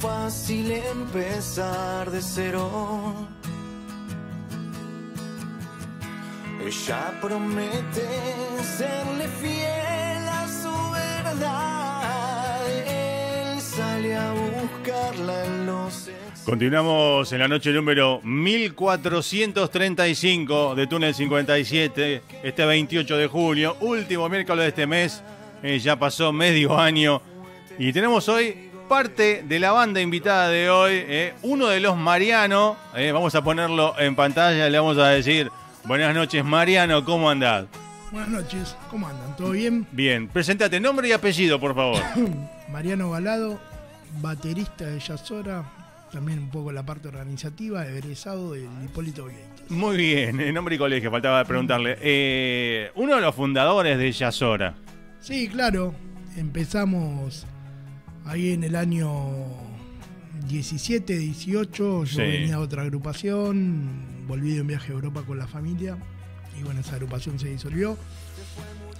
fácil empezar de cero. Ella promete serle fiel a su verdad. Él sale a buscarla en los Continuamos en la noche número 1435 de Túnel 57, este 28 de julio, último miércoles de este mes. Eh, ya pasó medio año y tenemos hoy parte de la banda invitada de hoy, eh, uno de los Mariano. eh, vamos a ponerlo en pantalla, le vamos a decir buenas noches Mariano, ¿cómo andás? Buenas noches, ¿cómo andan? ¿Todo bien? Bien, presentate nombre y apellido, por favor. Mariano Balado, baterista de Yazora, también un poco la parte organizativa, egresado del Hipólito Gates. Muy bien, eh, nombre y colegio, faltaba preguntarle. Eh, uno de los fundadores de Yazora. Sí, claro, empezamos ahí en el año 17, 18, yo Sí. venía de otra agrupación, volví de un viaje a Europa con la familia y bueno, esa agrupación se disolvió.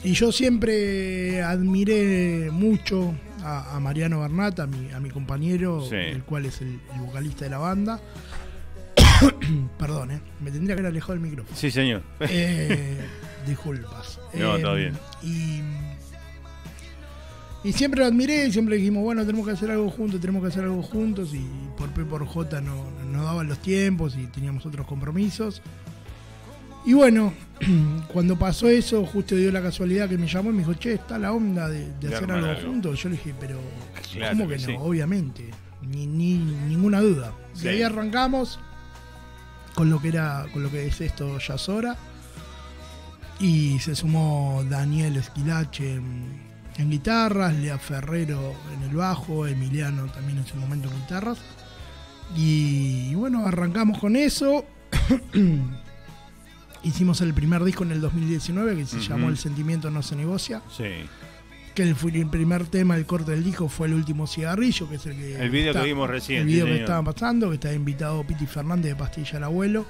Y yo siempre admiré mucho a, a Mariano Bernat, a mi, a mi compañero, Sí. el cual es el, el vocalista de la banda. Perdón, ¿eh? me tendría que haber alejado el micrófono. Sí, señor. Eh, disculpas. No, Eh, todo bien. Y, y siempre lo admiré, y siempre dijimos, bueno, tenemos que hacer algo juntos, tenemos que hacer algo juntos, y por P por J no, no daban los tiempos y teníamos otros compromisos. Y bueno, cuando pasó eso, justo dio la casualidad que me llamó y me dijo, che, está la onda de, de De hacer algo, algo. juntos. Yo le dije, pero Claro ¿cómo que que no? sí. Obviamente, ni, ni- ninguna duda. Sí. Y ahí arrancamos con lo que era, con lo que es esto Yazora. Y se sumó Daniel Esquilache en, guitarras, Lea Ferrero en el bajo, Emiliano también en su momento en guitarras. Y bueno, arrancamos con eso. Hicimos el primer disco en el 2019 que se llamó El sentimiento no se negocia. Sí. Que el, el primer tema, el corte del disco fue El último cigarrillo, que es el que. El video que vimos recién, El sí, video que estaba pasando, que está invitado Piti Fernández de Pastilla el Abuelo.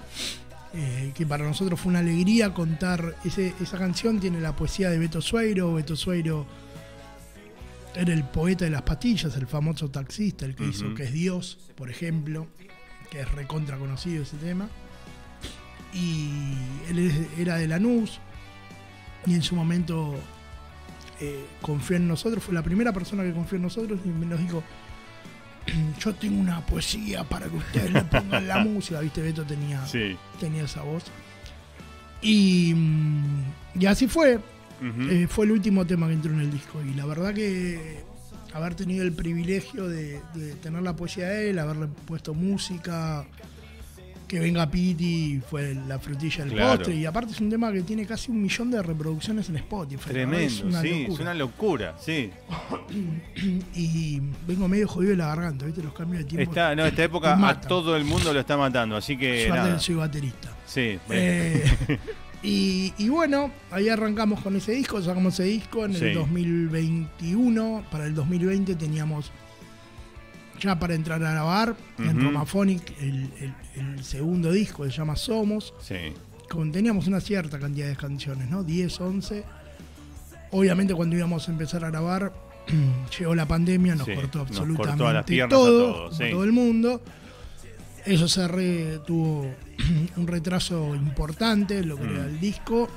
eh, que para nosotros fue una alegría contar. Ese, esa canción tiene la poesía de Beto Sueiro. Beto Sueiro era el poeta de las pastillas, el famoso taxista, el que hizo. Que es Dios, por ejemplo, que es recontra conocido ese tema. Y él era de Lanús y en su momento eh, confió en nosotros, fue la primera persona que confió en nosotros y nos dijo, yo tengo una poesía para que ustedes le pongan la música, viste, Beto tenía, Sí. tenía esa voz. Y, mm, y así fue, Eh, fue el último tema que entró en el disco y la verdad que haber tenido el privilegio de, de tener la poesía de él, haberle puesto música, que venga Piti fue la frutilla del Claro. postre y aparte es un tema que tiene casi un millón de reproducciones en Spotify. verdad es Tremendo, una sí, locura. es una locura, sí. y vengo medio jodido de la garganta, ¿viste? Los cambios de tiempo. Está, no, esta época a todo el mundo lo está matando, así que nada. soy baterista. Sí, Eh, y, y bueno, ahí arrancamos con ese disco, sacamos ese disco en Sí. el 2021. Para el 2020 teníamos ya para entrar a grabar en. Romaphonic el, el- el segundo disco, se llama Somos. sí. Con, teníamos una cierta cantidad de canciones, ¿no? 10, 11. Obviamente cuando íbamos a empezar a grabar, llegó la pandemia, nos Sí, cortó nos cortó absolutamente a las piernas a todo, todos, como sí. todo el mundo. Eso se re- tuvo un retraso importante, lo que Mm. era el disco.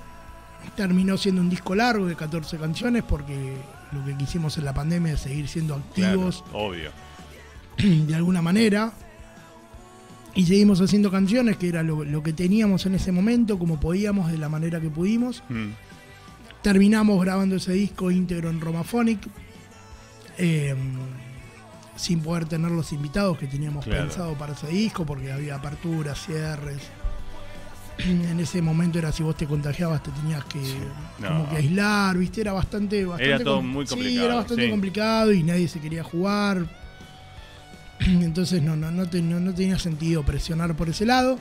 Terminó siendo un disco largo de 14 canciones porque lo que quisimos en la pandemia es seguir siendo Claro, activos obvio. de alguna manera. Y seguimos haciendo canciones, que era lo, lo que teníamos en ese momento, como podíamos, de la manera que pudimos. Mm. Terminamos grabando ese disco íntegro en Romaphonic, eh, sin poder tener los invitados que teníamos Claro. pensado para ese disco, porque había aperturas, cierres. En ese momento era si vos te contagiabas, te tenías que No. como que aislar, ¿viste? Era bastante, bastante todo muy Sí, complicado, era bastante sí. complicado y nadie se quería jugar. Entonces no, no, no, no- no tenía sentido presionar por ese lado.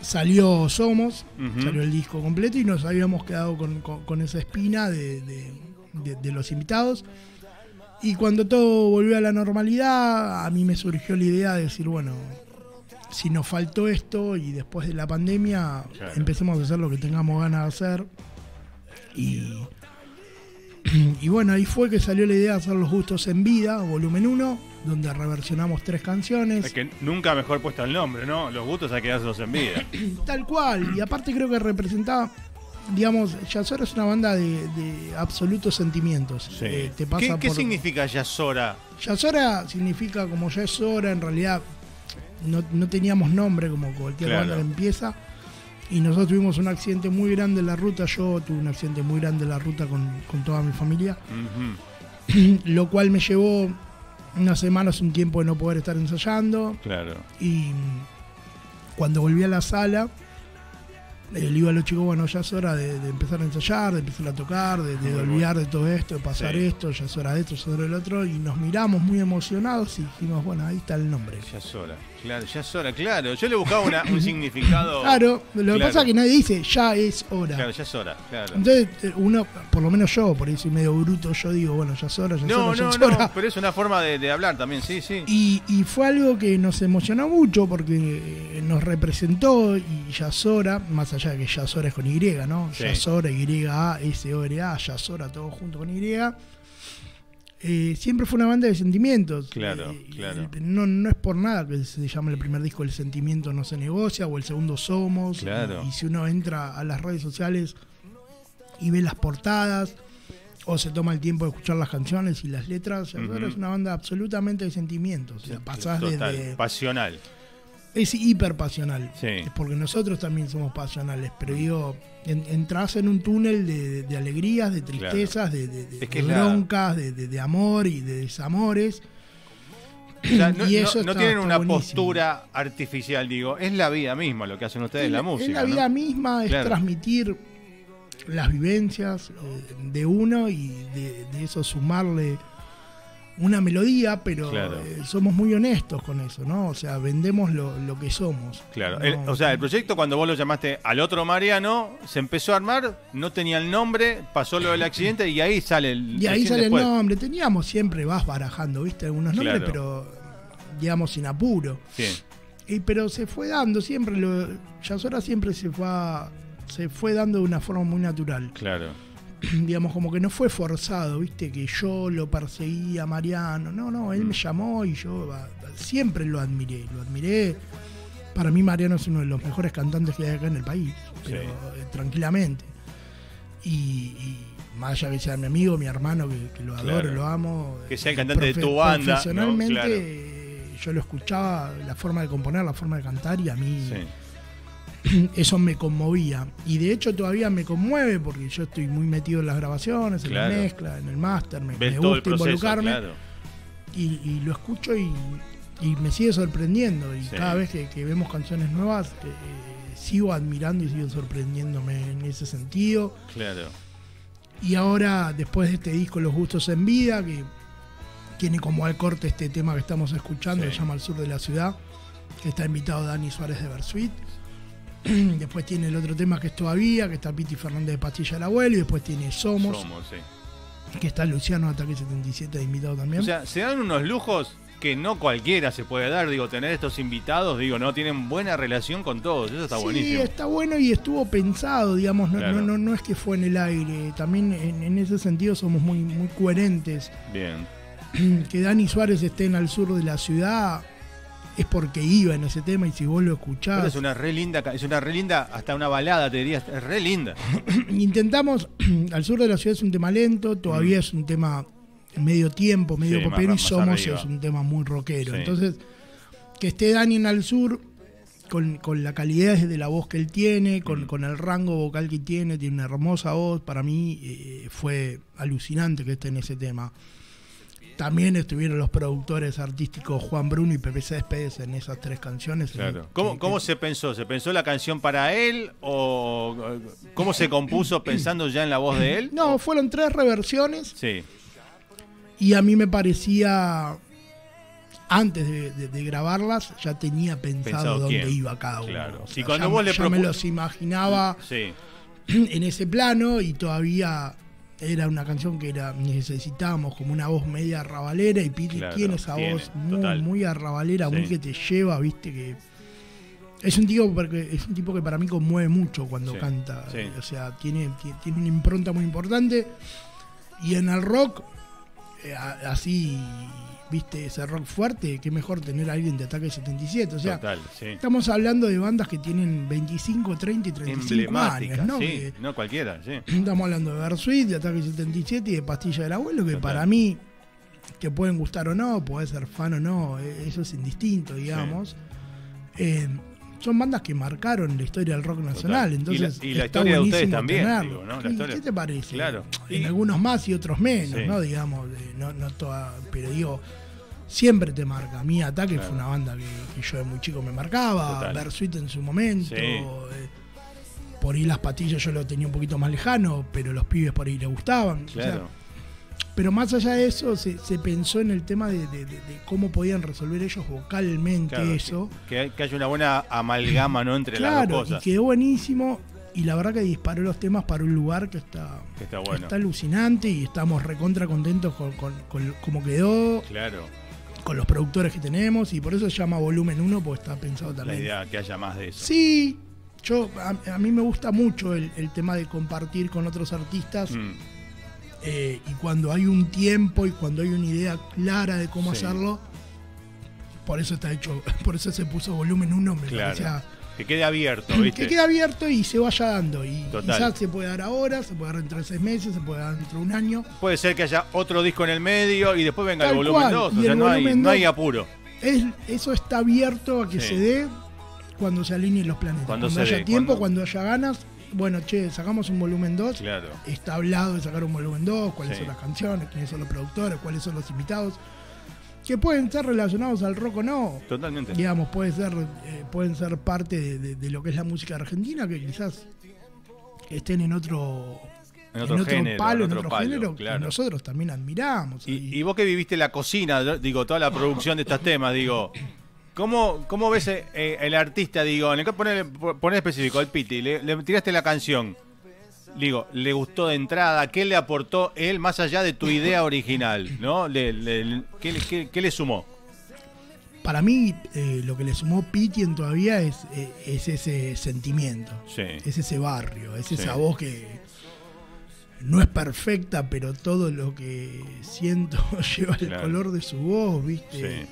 Salió Somos, salió el disco completo y nos habíamos quedado con, con- con esa espina de, de- de- de los invitados. Y cuando todo volvió a la normalidad, a mí me surgió la idea de decir, bueno, si nos faltó esto y después de la pandemia Claro. empecemos a hacer lo que tengamos ganas de hacer. Y, y bueno, ahí fue que salió la idea de hacer Los Gustos en Vida, volumen 1, donde reversionamos tres canciones. Es que nunca mejor puesto el nombre, ¿no? Los gustos hay que darlos en vida. Tal cual, y aparte creo que representaba, digamos, Yasora es una banda de, de absolutos sentimientos. Sí. Eh, te pasa ¿Qué, qué por- significa Yasora? Yasora significa como ya es hora, en realidad no, no teníamos nombre como cualquier Claro. banda que empieza. Y nosotros tuvimos un accidente muy grande en la ruta, yo tuve un accidente muy grande en la ruta con, con toda mi familia, lo cual me llevó unas semanas, un tiempo de no poder estar ensayando. Claro. Y cuando volví a la sala, le digo a los chicos, bueno, ya es hora de, de empezar a ensayar, de empezar a tocar, de, de olvidar de todo esto, de pasar Sí. esto, ya es hora de esto, ya es hora del otro. Y nos miramos muy emocionados y dijimos, bueno, ahí está el nombre. Yasora. Claro, Yasora, claro. Yo le buscaba una- un significado. Claro, lo que pasa es que nadie dice, ya es hora. Claro, Yasora, claro. Entonces, eh, uno, por lo menos yo, por ahí soy medio bruto, yo digo, bueno, ya es hora, ya es No, hora, ya no, es no, hora. pero es una forma de, de hablar también, sí, sí. Y, y fue algo que nos emocionó mucho porque eh, nos representó y Yasora, más allá de que Yasora es con Y, ¿no? Sí. Yasora, Y-A-S-O-R-A, Yasora, todo junto con Y. eh, siempre fue una banda de sentimientos. Claro, Eh, claro. el- no, no es por nada que se llama el primer disco El sentimiento no se negocia o el segundo Somos. Claro. Y, y si uno entra a las redes sociales y ve las portadas o se toma el tiempo de escuchar las canciones y las letras, es una banda absolutamente de sentimientos. O sea, pasás Total, desde... pasional. Es hiper pasional. Sí. Es porque nosotros también somos pasionales, pero digo, en- entras en un túnel de, de alegrías, de tristezas, de, de- de- Es que de es la- broncas, de, amor y de desamores. O sea, no, Y no- eso no está- tienen está una buenísimo. postura artificial, digo. Es la vida misma lo que hacen ustedes, Es la música. Es la ¿no? vida misma, es Claro. transmitir las vivencias eh, de uno y de eso sumarle una melodía, pero Claro. eh, somos muy honestos con eso, ¿no? O sea, vendemos lo, lo que somos. Claro, No- el- o sea, el proyecto cuando vos lo llamaste al otro Mariano, se empezó a armar, no tenía el nombre, pasó lo del accidente y ahí sale el... Y ahí sale después. el nombre. Teníamos siempre, vas barajando, ¿viste? Algunos nombres, Claro. pero digamos sin apuro. Sí, Y, pero se fue dando siempre, lo, Yasora siempre se fue, a- se fue dando de una forma muy natural. claro. digamos, como que no fue forzado, ¿viste? Que yo lo perseguía a Mariano. No, no, él Mm. me llamó y yo siempre lo admiré. Lo admiré. Para mí Mariano es uno de los mejores cantantes que hay acá en el país, pero Sí. eh, tranquilamente. Y, y más allá que sea mi amigo, mi hermano, que, que lo adoro, Claro. lo amo. Que sea el eh, cantante de tu banda, ¿no? Profesionalmente, Claro. eh, yo lo escuchaba, la forma de componer, la forma de cantar, y a mí Sí. eso me conmovía. Y de hecho todavía me conmueve porque yo estoy muy metido en las grabaciones, en Claro. la mezcla, en el máster, me, me el gusta proceso, involucrarme claro. y, y lo escucho y, y me sigue sorprendiendo. Y Sí. cada vez que, que vemos canciones nuevas, eh, sigo admirando y sigo sorprendiéndome en ese sentido. Claro. Y ahora, después de este disco Los Gustos en Vida, que tiene como al corte este tema que estamos escuchando, Sí. que se llama Al Sur de la Ciudad, que está invitado Dani Suárez de Versuit. después tiene el otro tema que es Todavía, que está Piti Fernández de Pastilla del Abuelo, y después tiene Somos, Somos, sí. que está Luciano Ataque 77 de invitado también. O sea, se dan unos lujos que no cualquiera se puede dar. Digo, tener estos invitados, digo, no tienen buena relación con todos. Eso está sí, buenísimo. está bueno y estuvo pensado, digamos, no, Claro. no, no, no es que fue en el aire, también en, en ese sentido somos muy, muy coherentes. Bien. que Dani Suárez esté en el sur de la ciudad es porque iba en ese tema y si vos lo escuchás. Pero es una re linda, es una re linda, hasta una balada te diría, es re linda. Intentamos, al sur de la ciudad es un tema lento, todavía es un tema medio tiempo, medio Mm. Sí, popero y Somos es un tema muy rockero. Sí. Entonces, que esté Dani en al sur con, con la calidad de la voz que él tiene, con, Mm. con el rango vocal que tiene, tiene una hermosa voz, para mí eh, fue alucinante que esté en ese tema. También estuvieron los productores artísticos Juan Bruno y Pepe Céspedes en esas tres canciones. Claro. Que- ¿Cómo, que- cómo se pensó? ¿Se pensó la canción para él o eh, cómo se compuso pensando ya en la voz de él? No, fueron tres reversiones Sí, y a mí me parecía, antes de, de- de grabarlas, ya tenía pensado, Pensado dónde quién. iba cada uno. Claro. O Y cuando ya, vos le ya me los imaginaba sí. en ese plano y todavía era una canción que era necesitábamos como una voz media arrabalera y Piti Claro, tiene esa tiene, voz muy, total. muy arrabalera, muy Sí. que te lleva, viste que es un tipo porque es un tipo que para mí conmueve mucho cuando Sí, canta, sí. o sea, tiene, ti- tiene una impronta muy importante y en el rock, eh, así, viste, ese rock fuerte, qué mejor tener a alguien de Ataque 77. O sea, Total, sí. estamos hablando de bandas que tienen 25, 30 y 35 Emblemática, años, ¿no? sí. Que- No cualquiera, sí. Estamos hablando de Bersuit, de Ataque 77 y de Pastilla del Abuelo, que Total. para mí, que pueden gustar o no, puede ser fan o no, eh, eso es indistinto, digamos. Eh, son bandas que marcaron la historia del rock nacional, Y la- entonces y la está historia de ustedes también, tenerlo. digo, ¿no? La ¿Y historia- ¿Qué te parece? Claro. En Y- algunos más y otros menos, Sí. ¿no? Digamos, no, no toda, pero digo, siempre te marca. Mi Ataque Claro. fue una banda que, que yo de muy chico me marcaba. Bersuit en su momento. Sí. eh, por ahí las patillas yo lo tenía un poquito más lejano, pero los pibes por ahí le gustaban. O sea, Claro. Pero más allá de eso, se, se pensó en el tema de, de- de- de cómo podían resolver ellos vocalmente Claro, eso. Que, hay- que haya una buena amalgama, ¿no? Entre las dos y cosas. quedó buenísimo. Y la verdad que disparó los temas para un lugar que está, Que está bueno. está alucinante y estamos recontra contentos con, con- con cómo quedó, Claro. con los productores que tenemos y por eso se llama Volumen 1 porque está pensado La también. idea que haya más de eso. Sí, yo a, a mí me gusta mucho el, el tema de compartir con otros artistas Mm, eh, y cuando hay un tiempo y cuando hay una idea clara de cómo Sí. hacerlo, por eso está hecho, por eso se puso Volumen 1, me Claro. parecía Que quede abierto, ¿viste? que quede abierto y se vaya dando. Y Total. quizás se puede dar ahora, se puede dar dentro de seis meses, se puede dar dentro de un año. Puede ser que haya otro disco en el medio y después venga Tal el volumen cual. 2. Y O sea, el no hay, no apuro. Es, eso está abierto a que Sí. se dé cuando se alineen los planetas. Cuando haya dé, tiempo, cuando- cuando... haya ganas. Bueno, che, sacamos un volumen 2. Claro. Está hablado de sacar un volumen 2, cuáles Sí. son las canciones, quiénes son los productores, cuáles son los invitados. Que pueden ser relacionados al rock o no. Totalmente. Digamos, puede ser, eh, pueden ser parte de, de- de lo que es la música argentina, que quizás estén en otro, En otro, género. palo, en otro, otro palo, género claro. que nosotros también admiramos. Y, Y- vos que viviste la cocina, digo, toda la producción de estos temas, digo, ¿cómo, cómo ves eh, eh, el artista, digo, en el caso poner, poner específico, el Piti, le, le tiraste la canción, digo, le gustó de entrada, ¿qué le aportó él más allá de tu idea original, ¿no? Le- le- ¿qué, le- qué- qué le sumó? para mí, eh, lo que le sumó Pitien todavía es, eh, es ese sentimiento, Sí, es ese barrio, es Sí. esa voz que no es perfecta, pero todo lo que siento lleva el Claro. color de su voz, ¿viste? sí,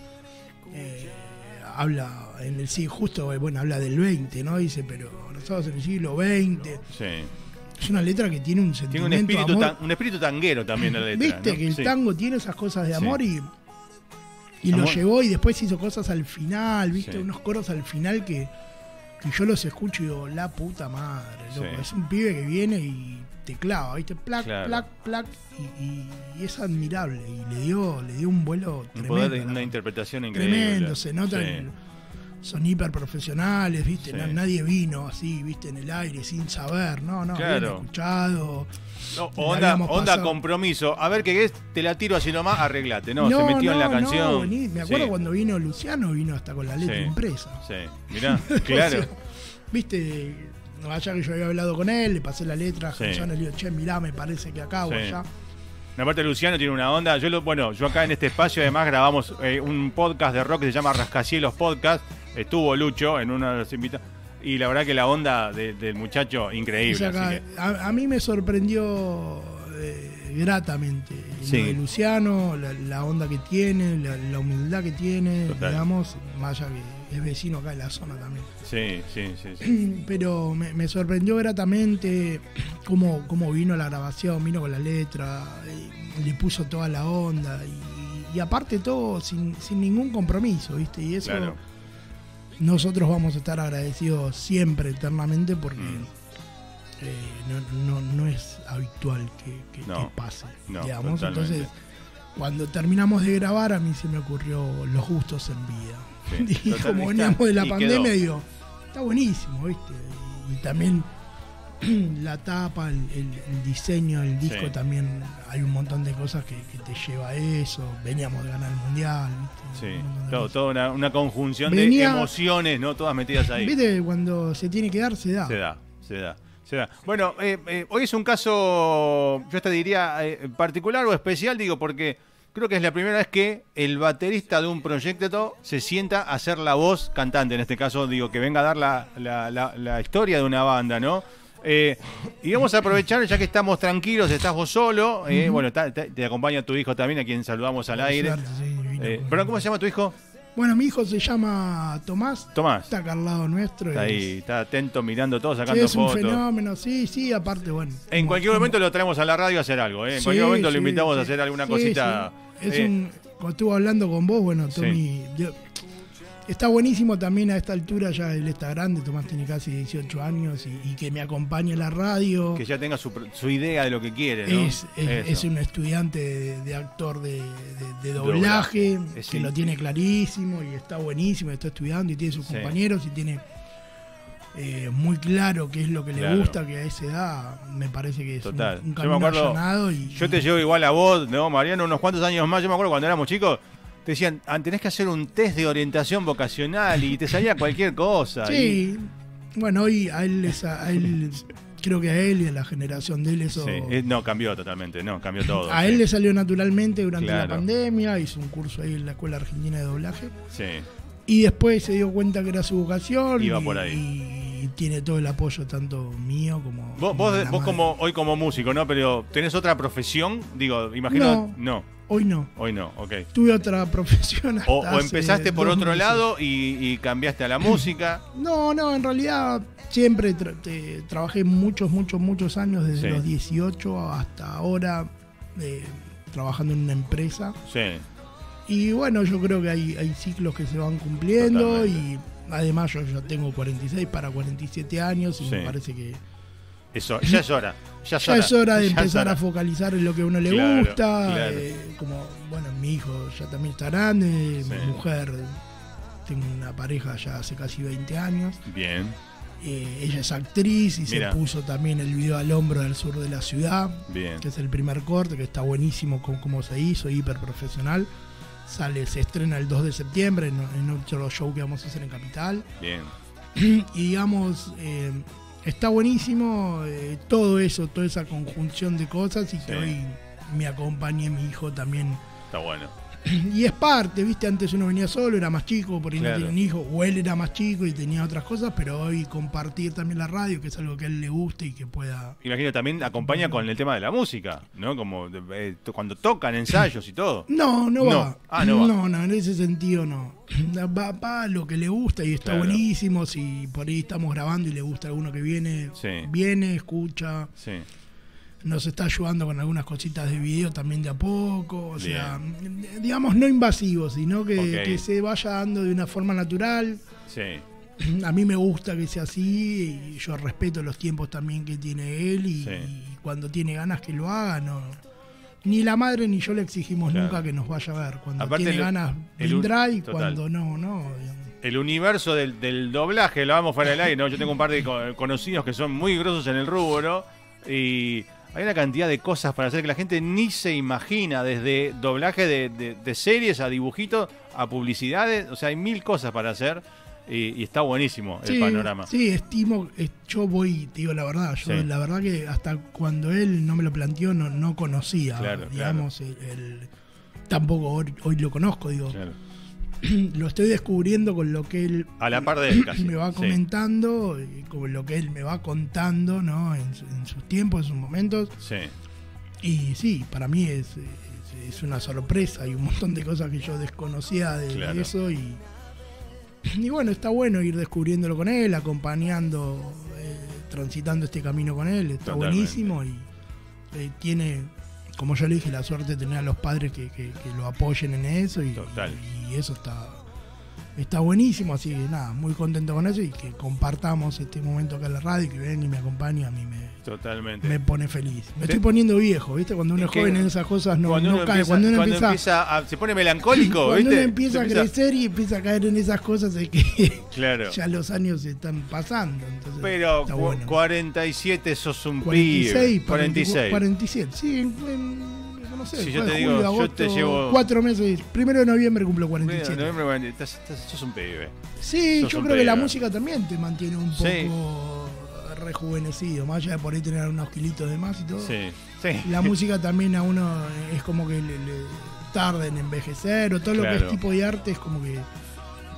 habla en el sí, justo, eh, bueno, habla del 20, ¿no? Dice, pero nosotros en el siglo XX. sí. Es una letra que tiene un Tiene sentimiento un espíritu, amor. tan- un espíritu tanguero también la letra. Viste ¿no? que el Sí. tango tiene esas cosas de Sí. amor y, y lo llevó y después hizo cosas al final, viste, Sí. unos coros al final que, que yo los escucho y digo, la puta madre, loco. Es un pibe que viene y te clava, viste, plac, Claro. plac, plac, y, y- y es admirable. Y le dio, le dio un vuelo Un tremendo. poder una interpretación increíble. Tremendo, se nota Sí. son hiper profesionales, viste, Sí. Nadie vino así, viste, en el aire sin saber, no, no, Claro. bien escuchado. No, onda, onda compromiso. A ver qué es, te la tiro así nomás, arreglate. No, se metió en la canción. vení. Me acuerdo Sí, cuando vino Luciano, vino hasta con la letra impresa. Sí, mirá, claro. O sea, viste, allá que yo había hablado con él, le pasé la letra Sí. Luciano, le digo, che, mirá, me parece que acá o Sí. allá. Aparte Luciano tiene una onda. Yo lo, bueno, yo acá en este espacio además grabamos eh, un podcast de rock que se llama Rascacielos Podcast. Estuvo Lucho en uno de los invitados. Y la verdad que la onda de- del muchacho, increíble. así que- a, a mí me sorprendió eh, gratamente lo Sí. de Luciano, la, la onda que tiene, la, la humildad que tiene, Total. digamos, más allá que es vecino acá en la zona también. sí, sí, sí, sí. Pero me, me sorprendió gratamente cómo, cómo vino la grabación, vino con la letra, le puso toda la onda y, y aparte todo sin, sin ningún compromiso, ¿viste? Y eso Claro. nosotros vamos a estar agradecidos siempre, eternamente, porque Mm. eh, no, no- no es habitual que, que- No, que pase, no, digamos. Entonces, cuando terminamos de grabar, a mí se me ocurrió Los Justos en Vida. Sí, y como veníamos de la pandemia, quedó. digo, está buenísimo, ¿viste? Y, también la tapa, el, el- el diseño del disco Sí. también hay un montón de cosas que, que te lleva a eso. Veníamos de ganar el mundial, ¿viste? Sí, toda una, una conjunción Venía- de emociones, ¿no? Todas metidas ahí. ¿Viste? Cuando se tiene que dar, se da. Se da, se da. Se da. Bueno, eh, eh, hoy es un caso, yo te diría, eh, particular o especial, digo, porque creo que es la primera vez que el baterista de un proyecto se sienta a hacer la voz cantante, en este caso, digo, que venga a dar la, la- la- la historia de una banda, ¿no? Eh, y vamos a aprovechar, ya que estamos tranquilos, estás vos solo. eh, Bueno, ta- ta- te acompaña tu hijo también, a quien saludamos al aire. Sí, Eh, con- ¿Pero cómo se llama tu hijo? Bueno, mi hijo se llama Tomás. Tomás. Está acá al lado nuestro. Está es- ahí, está atento, mirando todo, sí, sacando es un fotos. fenómeno, sí, sí, aparte, bueno. En cualquier momento lo traemos a la radio a hacer algo. ¿eh? En Sí, cualquier momento lo sí, invitamos sí. a hacer alguna Sí, cosita. Es un, cuando estuve hablando con vos, bueno, Tommy, yo- está buenísimo también a esta altura, ya él está grande, Tomás tiene casi 18 años y, y que me acompañe en la radio. Que ya tenga su, su idea de lo que quiere, ¿no? Es, es, un estudiante de, de actor de, de- de Doblaje. que lo tiene clarísimo y está buenísimo, está estudiando y tiene sus compañeros y tiene eh, muy claro qué es lo que Claro. le gusta, que a esa edad me parece que es un- Total. un, Yo me camino acuerdo- y, Yo te llevo igual a vos, ¿no, Mariano? Unos cuantos años más. Yo me acuerdo cuando éramos chicos, te decían, "Ah, tenés que hacer un test de orientación vocacional y te salía cualquier cosa. Sí, bueno, hoy a él, a, él creo que a él y a la generación de él eso... sí, eh, no, cambió totalmente, no, cambió todo. A sí. él le salió naturalmente durante Claro. la pandemia, hizo un curso ahí en la Escuela Argentina de Doblaje. Sí, Y después se dio cuenta que era su vocación. Iba y, por ahí. y tiene todo el apoyo tanto mío como. Vos, vos, como hoy como músico, ¿no? Pero ¿tenés otra profesión? Digo, imagino. No. Hoy no. hoy no, ok. Tuve otra profesión. hasta O, o empezaste por otro meses. lado y, y cambiaste a la música. No, no, en realidad siempre tra- te- trabajé muchos, muchos, muchos años, desde Sí. los 18 hasta ahora, eh, trabajando en una empresa. Sí, Y bueno, yo creo que hay, hay ciclos que se van cumpliendo Totalmente. y además yo ya tengo 46 para 47 años y Sí. me parece que eso, ya es hora. Ya es ya hora, es hora de empezar hora. a focalizar en lo que a uno le Claro, gusta. claro. eh, como, bueno, mi hijo ya también está grande, Sí. mi mujer, tengo una pareja ya hace casi 20 años. Bien, eh, ella es actriz y Mira. se puso también el video al hombro del sur de la ciudad, bien. que es el primer corte, que está buenísimo con cómo se hizo, hiper profesional. Sale, se estrena el 2 de septiembre en, en otro show que vamos a hacer en Capital. Bien. y digamos, eh, está buenísimo eh, todo eso, toda esa conjunción de cosas y que hoy me acompañe mi hijo también. Está bueno. Y es parte, viste, antes uno venía solo, era más chico, por ahí Claro. no tiene un hijo, o él era más chico y tenía otras cosas, pero hoy compartir también la radio, que es algo que a él le guste y que pueda... Imagino también acompaña con el tema de la música, ¿no? Como eh, cuando tocan ensayos y todo. No, no, No. va. Ah, no va. no, no, en ese sentido no. Va, va a lo que le gusta y está Claro. buenísimo. Si por ahí estamos grabando y le gusta alguno que viene, Sí. viene, escucha. Sí. Nos está ayudando con algunas cositas de video también de a poco, o sea, digamos no invasivo, sino que, se vaya dando de una forma natural. Sí. A mí me gusta que sea así y yo respeto los tiempos también que tiene él y, Sí. y cuando tiene ganas que lo haga, no. Ni la madre ni yo le exigimos Claro. nunca que nos vaya a ver. Cuando Aparte tiene el- ganas el- vendrá y cuando no, no. digamos. El universo del, del doblaje, lo vamos fuera del aire, ¿no? Yo tengo un par de co- conocidos que son muy grosos en el rubro y hay una cantidad de cosas para hacer que la gente ni se imagina, desde doblaje de, de- de series a dibujitos a publicidades, o sea, hay mil cosas para hacer y, y está buenísimo el Sí, panorama. Sí, estimo, eh, yo voy, te digo la verdad, yo Sí. la verdad que hasta cuando él no me lo planteó no, no conocía, Claro, digamos, el, el- tampoco hoy, hoy lo conozco, digo, Claro. lo estoy descubriendo con lo que él A la par de él casi. me va sí. comentando, y con lo que él me va contando, ¿no? En, su- en sus tiempos, en sus momentos, Sí, y sí, para mí es, es, es una sorpresa, hay un montón de cosas que yo desconocía de, eso y, y bueno, está bueno ir descubriéndolo con él, acompañando, eh, transitando este camino con él, está Totalmente. buenísimo y eh, tiene, como yo le dije, la suerte de tener a los padres que, que- que lo apoyen en eso y, Total. y eso está, está buenísimo, así que nada, muy contento con eso y que compartamos este momento acá en la radio y que venga y me acompañe, a mí me, totalmente. me pone feliz. Me estoy poniendo viejo, ¿viste? Cuando uno Es joven en esas cosas no, cuando no uno cae. empieza, cuando uno cuando empieza, empieza a- se pone melancólico, cuando ¿viste? uno empieza a crecer y empieza a caer en esas cosas es que Claro. ya los años se están pasando. Entonces, Pero bueno. 47 sos un 46, pibe. 46. 47, sí, en, en- no sé, Sí, yo te digo, julio, yo agosto, te llevo- cuatro meses. Primero de noviembre cumplo Mira, 47. noviembre, bueno, estás- estás- sos un pibe. Sí, sos yo creo que la pibe. música también te mantiene un Sí. poco rejuvenecido, más allá de por ahí tener unos kilitos de más y todo. Sí, sí. La música también a uno es como que le, le tarda en envejecer o todo lo que Claro. es tipo de arte es como que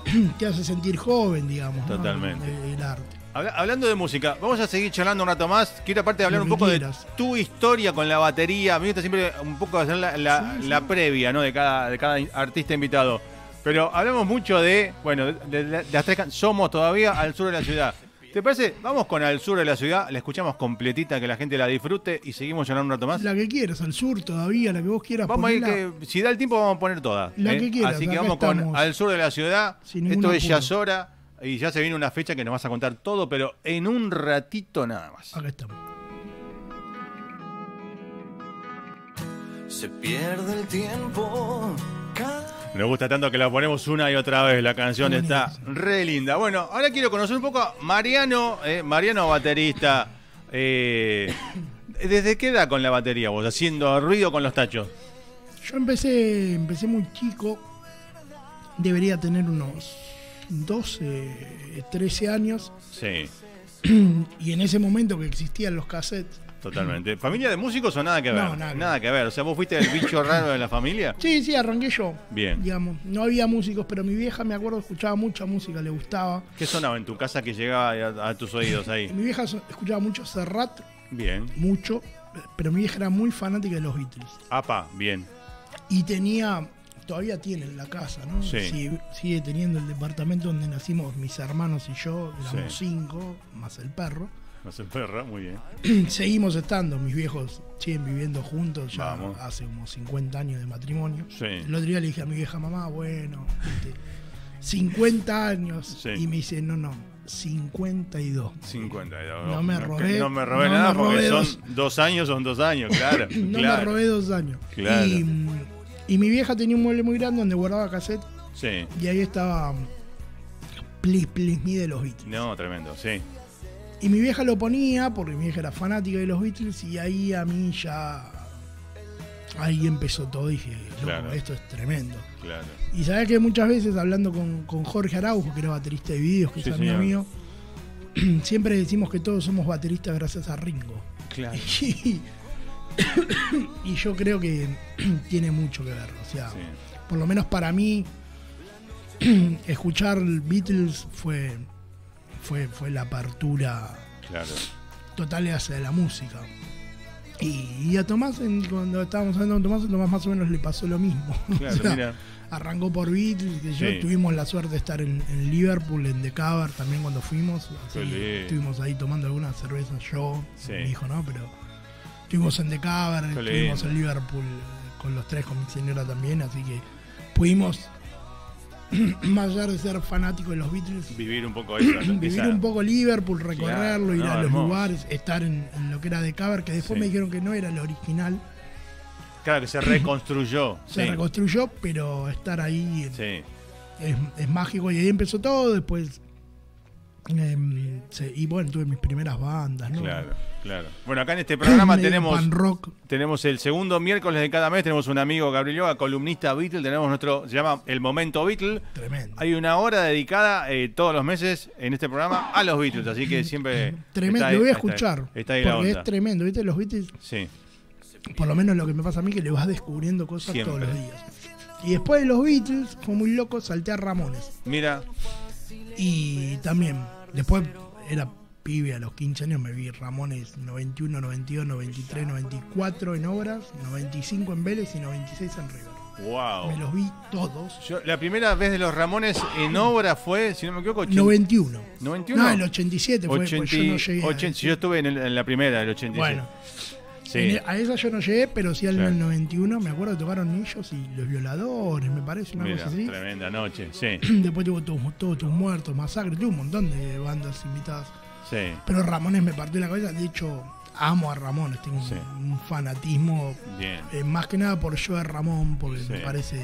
te hace sentir joven, digamos. ¿no? Totalmente. El, el arte. Habla- hablando de música, vamos a seguir charlando un rato más. Quiero aparte hablar Lo un poco quieras. de tu historia con la batería. A mí me gusta siempre un poco hacer la, la- Sí, sí. la previa ¿no? de, cada, de cada artista invitado. Pero hablamos mucho de, bueno, de, de- de las tres can- Somos todavía al sur de la ciudad. ¿Te parece? Vamos con al sur de la ciudad, la escuchamos completita, que la gente la disfrute y seguimos charlando un rato más. La que quieras, al sur todavía, la que vos quieras. Vamos a ir que, si da el tiempo, vamos a poner todas. La ¿eh? que quieras, Así que vamos con al sur de la ciudad. Esto es. Yazora. Y ya se viene una fecha que nos vas a contar todo, pero en un ratito nada más. Acá estamos. Se pierde el tiempo. Nos gusta tanto que la ponemos una y otra vez. La canción Qué está re linda. Bueno, ahora quiero conocer un poco a Mariano, eh, Mariano baterista. Eh, ¿Desde qué edad con la batería vos? Haciendo ruido con los tachos. Yo empecé, empecé muy chico. Debería tener unos 12, 13 años. Sí, Y en ese momento que existían los cassettes. totalmente. ¿Familia de músicos o nada que ver? No, nada que que ver. O sea, vos fuiste el bicho raro de la familia. Sí, sí, arranqué yo. Bien. Digamos, no había músicos, pero mi vieja, me acuerdo, escuchaba mucha música, le gustaba. ¿Qué sonaba en tu casa que llegaba a, a tus oídos ahí? Mi vieja escuchaba mucho Serrat, Bien. mucho, pero mi vieja era muy fanática de los Beatles. Apa, bien. Y tenía, todavía tiene en la casa, ¿no? Sí. Sigue, sigue teniendo el departamento donde nacimos mis hermanos y yo, éramos Sí. cinco, más el perro. No se perra, muy bien. Seguimos estando, mis viejos siguen viviendo juntos ya Vamos. hace como 50 años de matrimonio. Sí. El otro día le dije a mi vieja mamá, bueno, este, 50 años. Sí. Y me dice, no, no, 52. 52. No me robé- No me robé no nada me porque robé son dos. años, son dos años, claro. No claro. me robé dos años. Claro. Y, mm, y mi vieja tenía un mueble muy grande donde guardaba cassette Sí. y ahí estaba Please Please Me de los Beatles. No, tremendo, sí. Y mi vieja lo ponía porque mi vieja era fanática de los Beatles y ahí a mí ya... Ahí empezó todo y dije, "Loco, Claro. esto es tremendo. Claro. Y sabés que muchas veces hablí con, con Jorge Araujo, que era baterista de videos, que Sí, es amigo señor. mío, siempre decimos que todos somos bateristas gracias a Ringo. Claro. Y, y yo creo que tiene mucho que ver. O sea, Sí. por lo menos para mí, escuchar Beatles fue, fue, fue la apertura Claro. total hacia la música. Y, y a Tomás, en- cuando estábamos hablando con Tomás, a Tomás más o menos le pasó lo mismo. O Claro, sea, mira. Arrancó por Beatles, que yo tuvimos la suerte de estar en, en Liverpool, en The Cover también cuando fuimos. así estuvimos ahí tomando algunas cervezas yo, Sí. mi hijo, ¿no? Pero estuvimos en The Cover, estuvimos en Liverpool con los tres, con mi señora también, así que pudimos, más allá de ser fanáticos de los Beatles, Vivir un poco eso. vivir un poco Liverpool, recorrerlo, ir no, a los hermoso. lugares, estar en, en lo que era The Cover, que después Sí. me dijeron que no era el original, Claro, que se reconstruyó. se sí. reconstruyó, pero estar ahí en- Sí. es, es mágico y ahí empezó todo, después em, y bueno, tuve mis primeras bandas, ¿no? Claro, claro. Bueno, acá en este programa tenemos rock, tenemos el segundo miércoles de cada mes, tenemos un amigo Gabriel Yoga, columnista Beatle, tenemos nuestro, se llama El Momento Beatle. tremendo. Hay una hora dedicada eh, todos los meses en este programa a los Beatles, así que siempre... Tremendo, ahí- lo voy a está ahí- escuchar. Está ahí la porque onda. es tremendo, ¿viste? Los Beatles, Sí, por lo menos lo que me pasa a mí, que le vas descubriendo cosas Siempre. todos los días. Y después de los Beatles, fue muy loco, salté a Ramones. mira, Y también, después era pibe a los 15 años, me vi Ramones 91, 92, 93, 94 en obras, 95 en Vélez y 96 en River. wow. Me los vi todos. Yo, la primera vez de los Ramones en obra fue, si no me equivoco, 80 91. 91. No, el 87 fue, pues 80 yo no llegué. a- 80 yo estuve en, el- en la primera, del 87. Bueno, sí. en- a esa yo no llegué, pero sí al Claro. 91. Me acuerdo que tocaron ellos y los violadores, me parece, una Mira, cosa así. tremenda noche, sí, Después tuvo todos, tus muertos, masacre, tuvo un montón de bandas invitadas. sí. Pero Ramones me partió la cabeza. De hecho, amo a Ramones, tengo un, Sí. un fanatismo Bien. Eh, más que nada por Joe Ramón, porque Sí. me parece.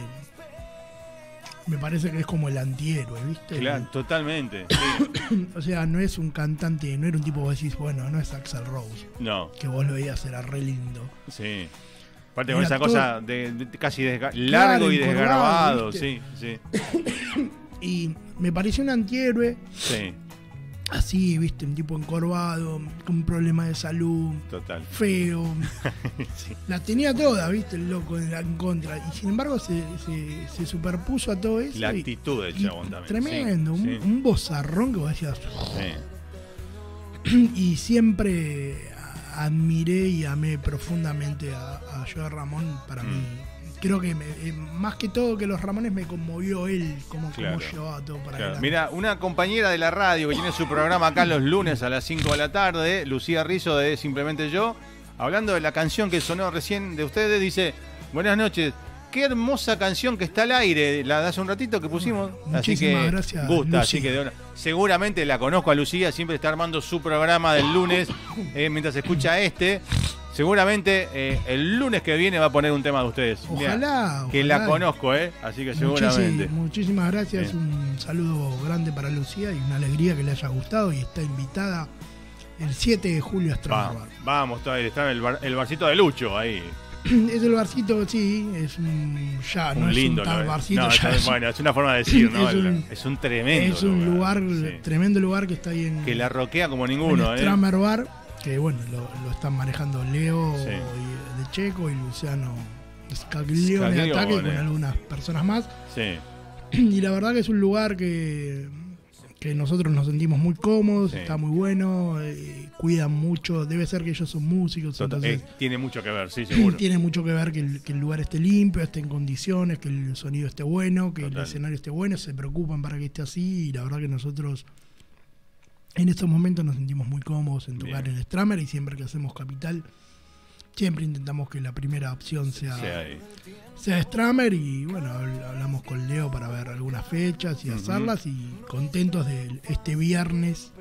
Me parece que es como el antihéroe, ¿viste? Claro, totalmente. sí. O sea, no es un cantante, no era un tipo que decís, bueno, no es Axel Rose, No, que vos lo veías, era re lindo. sí. Aparte con esa cosa de, de- casi desga- largo y desgarbado, sí, sí, Y me pareció un antihéroe, sí, así, ¿viste? Un tipo encorvado, con un problema de salud, total. feo. Sí. La tenía toda, ¿viste? El loco en, la- en contra. Y sin embargo, se, se- se superpuso a todo eso. La y- actitud del chabón también. Tremendo, sí, un, sí, un bozarrón que vos decías. y siempre admiré y amé profundamente a, a Joe Ramón para Mm. mí. Creo que me- eh, más que todo que los Ramones me conmovió él, como, Claro. como llevaba todo para Claro. Mira, una compañera de la radio que tiene su programa acá los lunes a las 5 de la tarde, Lucía Rizzo de Simplemente Yo, hablando de la canción que sonó recién de ustedes, dice, buenas noches, qué hermosa canción que está al aire, la de hace un ratito que pusimos. así Muchísimas que gracias, gusta, así que de una- seguramente la conozco a Lucía, siempre está armando su programa del lunes eh, mientras escucha este. Seguramente eh, el lunes que viene va a poner un tema de ustedes. Mirá, Ojalá. que la conozco, ¿eh? Así que seguramente. Muchísimas, muchísimas gracias, Bien. un saludo grande para Lucía y una alegría que le haya gustado y está invitada el 7 de julio a Strava Va- vamos, está, el, bar- el barcito de Lucho ahí. Es el barcito, sí, es un ya, un no lindo. es un tal barcito, no, ya es, bueno, es una forma de decir, ¿no? es un- es un tremendo. es un lugar, sí. tremendo lugar que está ahí en, Que la roquea como en ninguno, ¿eh? Stramer Bar, que bueno, lo, lo están manejando Leo Sí. y- de Checo y Luciano Scaglione de ataque con algunas personas más. Sí, Y la verdad que es un lugar que, que nosotros nos sentimos muy cómodos, Sí. está muy bueno, eh, cuidan mucho, debe ser que ellos son músicos, entonces eh, tiene mucho que ver, sí, seguro. tiene mucho que ver que el, que el lugar esté limpio, esté en condiciones, que el sonido esté bueno, que Total. el escenario esté bueno, se preocupan para que esté así y la verdad que nosotros en estos momentos nos sentimos muy cómodos en tocar Bien. en Stramer y siempre que hacemos Capital siempre intentamos que la primera opción sea, ahí. sea Stramer y bueno, habl- hablamos con Leo para ver algunas fechas y hacerlas y contentos de este viernes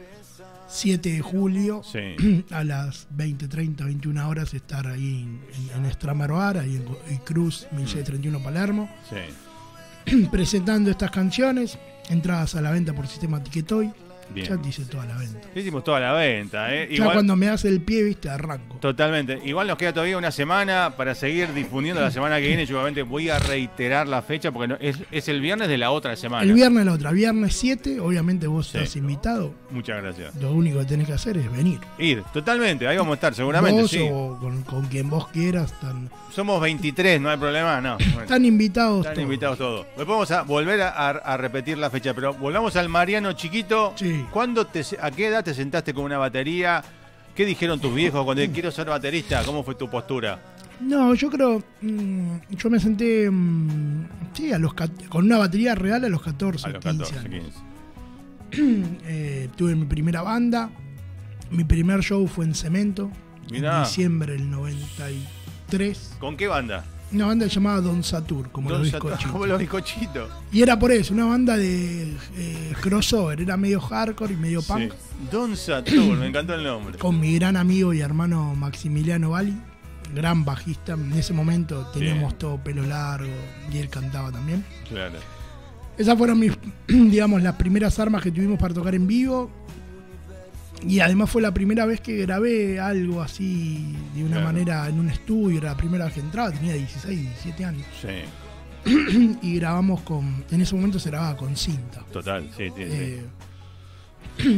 7 de julio Sí. a las 20, 30, 21 horas estar ahí en, en, en Stramer Bar, ahí en, en Cruz 1631 Palermo, Sí, presentando estas canciones, entradas a la venta por sistema Ticketoy, bien. ya dice toda la venta. Hicimos toda la venta, ¿eh? Ya Igual, cuando me hace el pie, viste, arranco. Totalmente. Igual nos queda todavía una semana para seguir difundiendo la semana que viene. Yo obviamente voy a reiterar la fecha porque no- es, es el viernes de la otra semana. El viernes la otra, viernes 7, obviamente vos Sí. estás invitado, Muchas gracias. lo único que tenés que hacer es venir. Ir, totalmente. Ahí vamos a estar, seguramente, vos sí. o con, con quien vos quieras, Somos 23, no hay problema, no. Bueno. están invitados Están todos. invitados todos. Después vamos a volver a, a- a repetir la fecha, pero volvamos al Mariano chiquito. Sí. ¿Cuándo te, ¿A qué edad te sentaste con una batería? ¿Qué dijeron tus viejos cuando quiero ser baterista? ¿Cómo fue tu postura? No, yo creo, mm, yo me senté, mm, sí, a los, con una batería real a los 14, A los 15 14, años. 15. Eh, tuve mi primera banda, mi primer show fue en Cemento, Mirá. en diciembre del 93. ¿Con qué banda? Una banda llamada Don Satur, como Don los bizcochitos. Como los bizcochitos. Y era por eso, una banda de eh, crossover, era medio hardcore y medio punk, Sí. Don Saturn, me encantó el nombre. con mi gran amigo y hermano Maximiliano Bali, gran bajista. En ese momento teníamos Bien. todo pelo largo y él cantaba también. Claro. Esas fueron mis, digamos, las primeras armas que tuvimos para tocar en vivo. Y además fue la primera vez que grabé algo así de una Claro. manera en un estudio. Era la primera vez que entraba, tenía 16, 17 años. Sí, Y grabamos con. En ese momento se grababa con cinta. total, sí, sí, sí. Eh,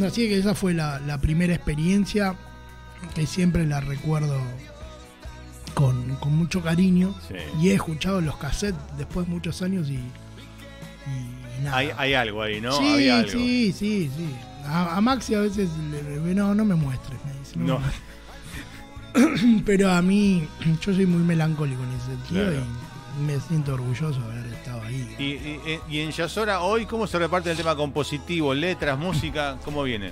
así que esa fue la, la primera experiencia que siempre la recuerdo con, con mucho cariño. Sí. Y he escuchado los cassettes después de muchos años y. y nada. Hay, hay algo ahí, ¿no? Sí, Había algo. sí, sí, sí. A, a Maxi a veces le, le- no, no me muestres, me dice. No. me. Pero a mí, yo soy muy melancólico en ese sentido Claro. y me siento orgulloso de haber estado ahí. Y, y- y en Yasora hoy, ¿cómo se reparte el tema compositivo? ¿Letras, música? ¿Cómo viene?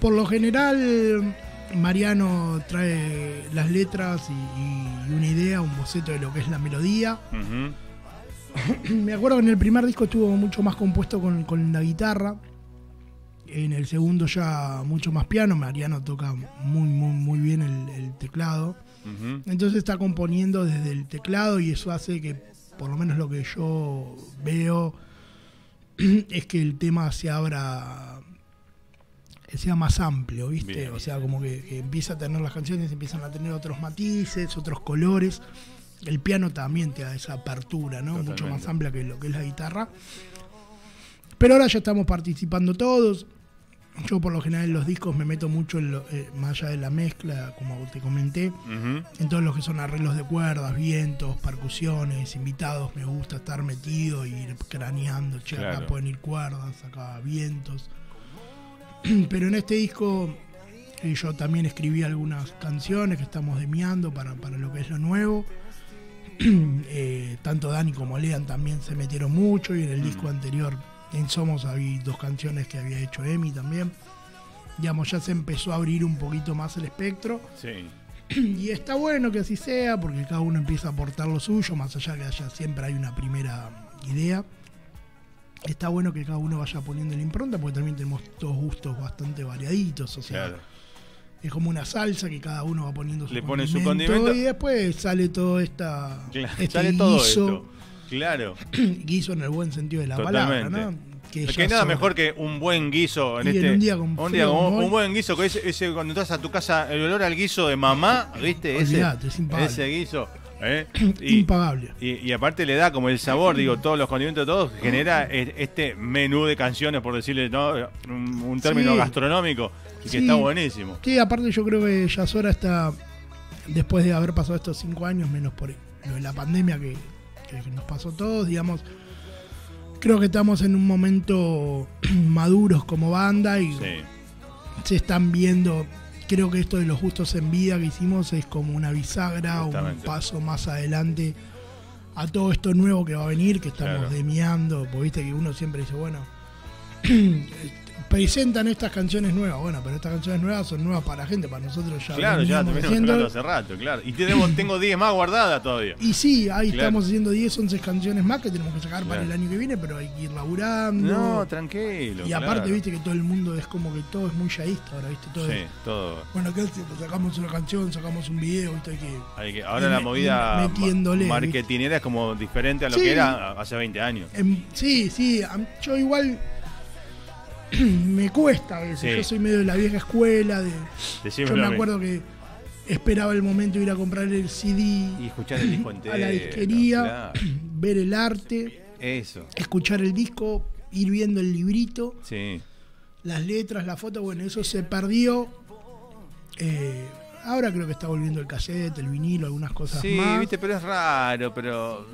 Por lo general, Mariano trae las letras y, y una idea, un boceto de lo que es la melodía. Me acuerdo que en el primer disco estuvo mucho más compuesto con, con la guitarra. En el segundo ya mucho más piano. Mariano toca muy, muy, muy bien el, el teclado. Entonces está componiendo desde el teclado y eso hace que, por lo menos lo que yo veo, es que el tema se abra, sea más amplio, ¿viste? Bien. O sea, como que, que empieza a tener las canciones, empiezan a tener otros matices, otros colores. El piano también te da esa apertura, ¿no? Mucho más amplia que lo que es la guitarra. Pero ahora ya estamos participando todos. Yo por lo general en los discos me meto mucho en lo- eh, más allá de la mezcla, como te comenté, en todos los que son arreglos de cuerdas, vientos, percusiones, invitados, me gusta estar metido y ir craneando, che, acá pueden ir cuerdas, acá vientos. Pero en este disco Sí, yo también escribí algunas canciones que estamos demiando para, para lo que es lo nuevo. Eh, tanto Dani como Lean también se metieron mucho y en el Mm. disco anterior en Somos había dos canciones que había hecho Emi también. Digamos, ya se empezó a abrir un poquito más el espectro Sí. y está bueno que así sea porque cada uno empieza a aportar lo suyo, más allá que haya siempre hay una primera idea. Está bueno que cada uno vaya poniendo la impronta porque también tenemos todos gustos bastante variaditos, o sea, Claro. es como una salsa que cada uno va poniendo su Le pone su condimento. y después sale todo esta Claro, este Sale todo guiso, esto. Claro. guiso en el buen sentido de la Totalmente. palabra, ¿no? Que hay nada mejor que un buen guiso en Y en este. un día con hoy. un buen guiso, que ese, ese cuando estás a tu casa, el olor al guiso de mamá, ¿viste? Ese, es guiso. ¿eh? Y, impagable. y, y aparte le da como el sabor, digo, todos los condimentos, todo, genera e- este menú de canciones, por decirle ¿no? un, un término Sí. gastronómico, y que está buenísimo. Sí, aparte yo creo que Yasora está, después de haber pasado estos cinco años, menos por lo de la pandemia que, que nos pasó a todos, digamos, creo que estamos en un momento maduros como banda y Sí, se están viendo, creo que esto de los justos en vida que hicimos es como una bisagra, un paso más adelante a todo esto nuevo que va a venir, que estamos Claro. demiando, porque viste que uno siempre dice, bueno, presentan estas canciones nuevas, bueno, pero estas canciones nuevas son nuevas para la gente, para nosotros ya claro, ya veníamos te venimos haciendo. hablando hace rato, claro. Y tenemos, tengo 10 más guardadas todavía. Y sí, ahí Claro. estamos haciendo 10, 11 canciones más que tenemos que sacar para el año que viene, pero hay que ir laburando. No, tranquilo. y aparte, claro. viste que todo el mundo es como que todo es muy yaísta ahora, viste, todo Sí, es, todo. Bueno, ¿qué hacemos? Sacamos una canción, sacamos un video, ¿viste? Hay que... Hay que- ahora la me- movida ma- marketinera es como diferente a lo Sí. que era hace 20 años. Em, sí, sí, yo igual me cuesta a veces. Sí. Yo soy medio de la vieja escuela. De, yo me acuerdo que esperaba el momento de ir a comprar el CD Y escuchar el disco entero. a la disquería, claro. ver el arte, Eso. escuchar el disco, ir viendo el librito, Sí. las letras, la foto. Bueno, eso se perdió. Eh, ahora creo que está volviendo el cassette, el vinilo, algunas cosas Sí, más. viste, pero es raro, pero.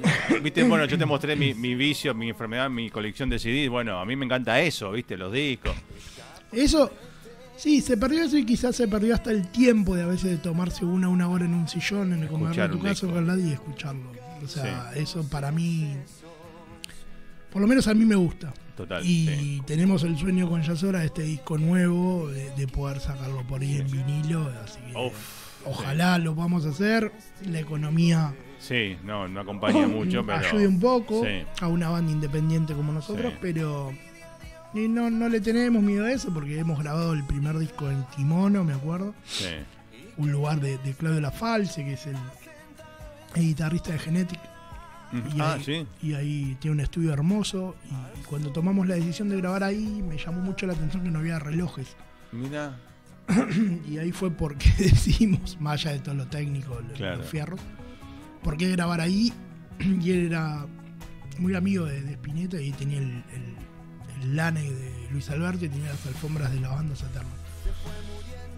Viste, bueno, yo te mostré mi, mi vicio, mi enfermedad, mi colección de CDs. Bueno, a mí me encanta eso, viste, los discos. Eso, sí, se perdió eso y quizás se perdió hasta el tiempo de a veces de tomarse una una hora en un sillón en el comedor de tu casa con nadie y escucharlo. O sea, eso para mí, por lo menos a mí me gusta. Total. y sí. tenemos el sueño con Yasora de este disco nuevo, de, de poder sacarlo por ahí en vinilo. Así que Uf, ojalá lo podamos hacer. La economía Sí, no, no acompaña mucho, pero. ayude un poco Sí. a una banda independiente como nosotros, Sí. pero y no, no le tenemos miedo a eso porque hemos grabado el primer disco en Kimono, me acuerdo, Sí. un lugar de, de Claudio Lafalce, que es el, el guitarrista de Genetic, y, Ah, ahí, sí. y ahí tiene un estudio hermoso, y, cuando tomamos la decisión de grabar ahí me llamó mucho la atención que no había relojes, Mira. y ahí fue porque decidimos, más allá de todo lo técnico, Claro. los fierros, por qué grabar ahí. Y él era muy amigo de, de Spinetta y tenía el, el, el lane de Luis Alberto y tenía las alfombras de la banda Saturno.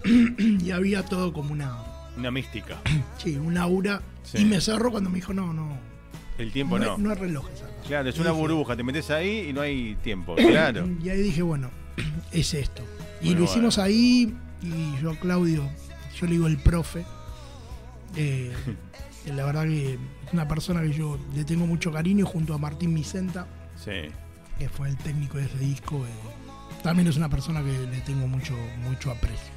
y había todo como una, Una mística. sí, un aura. Sí. Y me cerró cuando me dijo, no, no, El tiempo no, no. hay- no hay relojes acá. Claro, es Y una dije- burbuja, te metes ahí y no hay tiempo. Claro. Y ahí dije, bueno, es esto. Y Bueno, lo hicimos bueno. ahí, y yo, Claudio, yo le digo el profe. eh, la verdad que es una persona que yo le tengo mucho cariño junto a Martín Vicenta, Sí. que fue el técnico de ese disco. eh, también es una persona que le tengo mucho, mucho aprecio.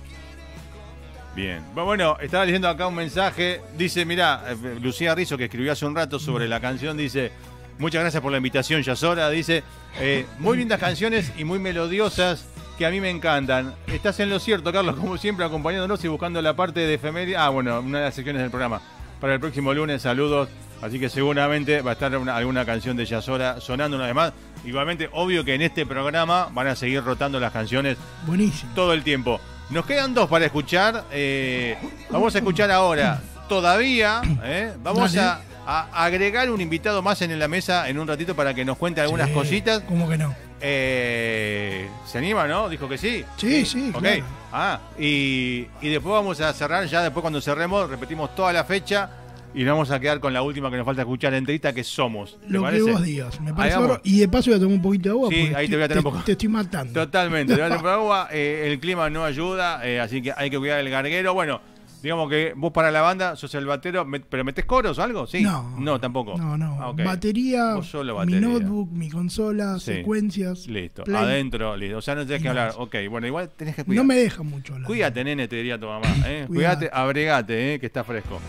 Bien. Bueno, estaba leyendo acá un mensaje. Dice, mira, Lucía Rizzo, que escribió hace un rato sobre la canción, dice, muchas gracias por la invitación, Yasora. Dice, eh, muy lindas canciones y muy melodiosas que a mí me encantan. Estás en lo cierto, Carlos, como siempre, acompañándonos y buscando la parte de efeméride. Ah, bueno, una de las secciones del programa. Para el próximo lunes, saludos. Así que seguramente va a estar una- alguna canción de Yasora sonando una vez más. Igualmente, obvio que en este programa van a seguir rotando las canciones Buenísimo. todo el tiempo. Nos quedan dos para escuchar. eh, vamos a escuchar ahora. Todavía, eh, vamos a, a agregar un invitado más en la mesa en un ratito para que nos cuente algunas Sí, cositas. ¿Cómo que no? Eh, ¿Se anima, no? Dijo que sí. Sí, sí, Ok. claro. Ah, y, y después vamos a cerrar, ya después cuando cerremos, repetimos toda la fecha. Y nos vamos a quedar con la última que nos falta escuchar la entrevista, que somos. ¿Te Lo parece? que vos digas, me parece. Y de paso voy a tomar un poquito de agua. Sí, ahí te voy a tener un poco. Te estoy matando. Totalmente, te voy a tener agua, eh, el clima no ayuda, eh, así que hay que cuidar el garguero. Bueno, digamos que vos para la banda sos el batero, pero metes coros o algo, ¿sí? No. tampoco. No, no. Ah, ok. Batería, solo mi batería. notebook, mi consola, Sí. secuencias. Listo, play. adentro, listo. O sea, no tenés Y que hablar. nada Ok, bueno, igual tenés que cuidar. No me deja mucho hablar. Cuídate, nene, te diría tu mamá. ¿eh? Cuidate. Cuídate, abregate, ¿eh? que está fresco.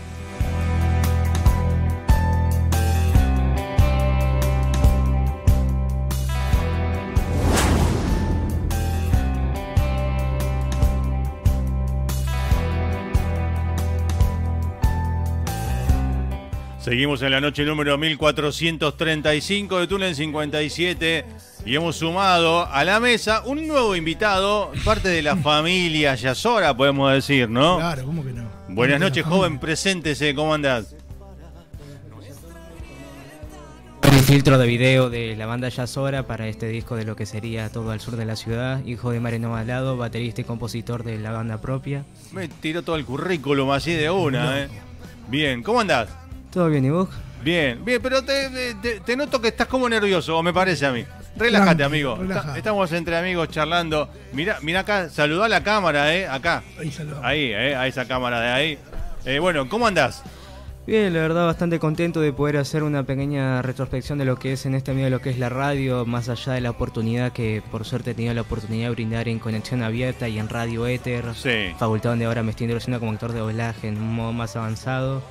Seguimos en la noche número 1435 de Túnel 57 y hemos sumado a la mesa un nuevo invitado, parte de la familia Yasora, podemos decir, ¿no? Claro, ¿cómo que no? Buenas ¿Cómo que noches, no? joven, preséntese, ¿cómo andás? El filtro de video de la banda Yazora para este disco de lo que sería todo al sur de la ciudad. Hijo de Mariano Malado, baterista y compositor de la banda propia. Me tiró todo el currículum así de una, ¿eh? Bien, ¿cómo andás? ¿Todo bien y vos? Bien, bien, pero te, te- te noto que estás como nervioso, o me parece a mí. Relájate, amigo. relajado. Está- estamos entre amigos charlando. Mira, mira acá, saludá a la cámara, ¿eh? Acá. Ahí. Ahí, ¿eh? A esa cámara de ahí. Eh, bueno, ¿cómo andás? Bien, la verdad bastante contento de poder hacer una pequeña retrospección de lo que es en este medio de lo que es la radio, más allá de la oportunidad que por suerte he tenido la oportunidad de brindar en conexión abierta y en radio éter, Sí. facultad donde ahora me estoy introduciendo como actor de doblaje en un modo más avanzado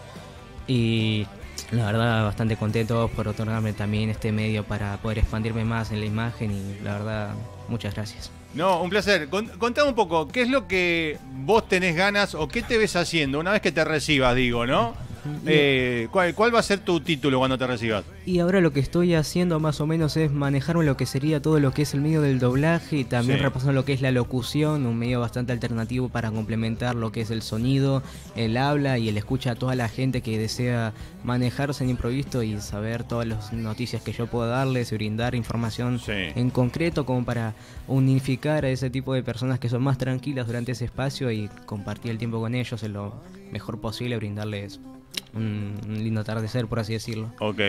y la verdad bastante contento por otorgarme también este medio para poder expandirme más en la imagen y la verdad muchas gracias. No, un placer. Con- contame un poco, ¿qué es lo que vos tenés ganas o qué te ves haciendo una vez que te recibas, digo, ¿no? Eh, ¿cuál, cuál va a ser tu título cuando te recibas? Y ahora lo que estoy haciendo más o menos es manejarme lo que sería todo lo que es el medio del doblaje y también Sí. repasando lo que es la locución, un medio bastante alternativo para complementar lo que es el sonido, el habla y el escucha a toda la gente que desea manejarse en improviso y saber todas las noticias que yo puedo darles y brindar información Sí. en concreto como para unificar a ese tipo de personas que son más tranquilas durante ese espacio y compartir el tiempo con ellos en lo mejor posible, brindarles un, un lindo atardecer, por así decirlo. Ok.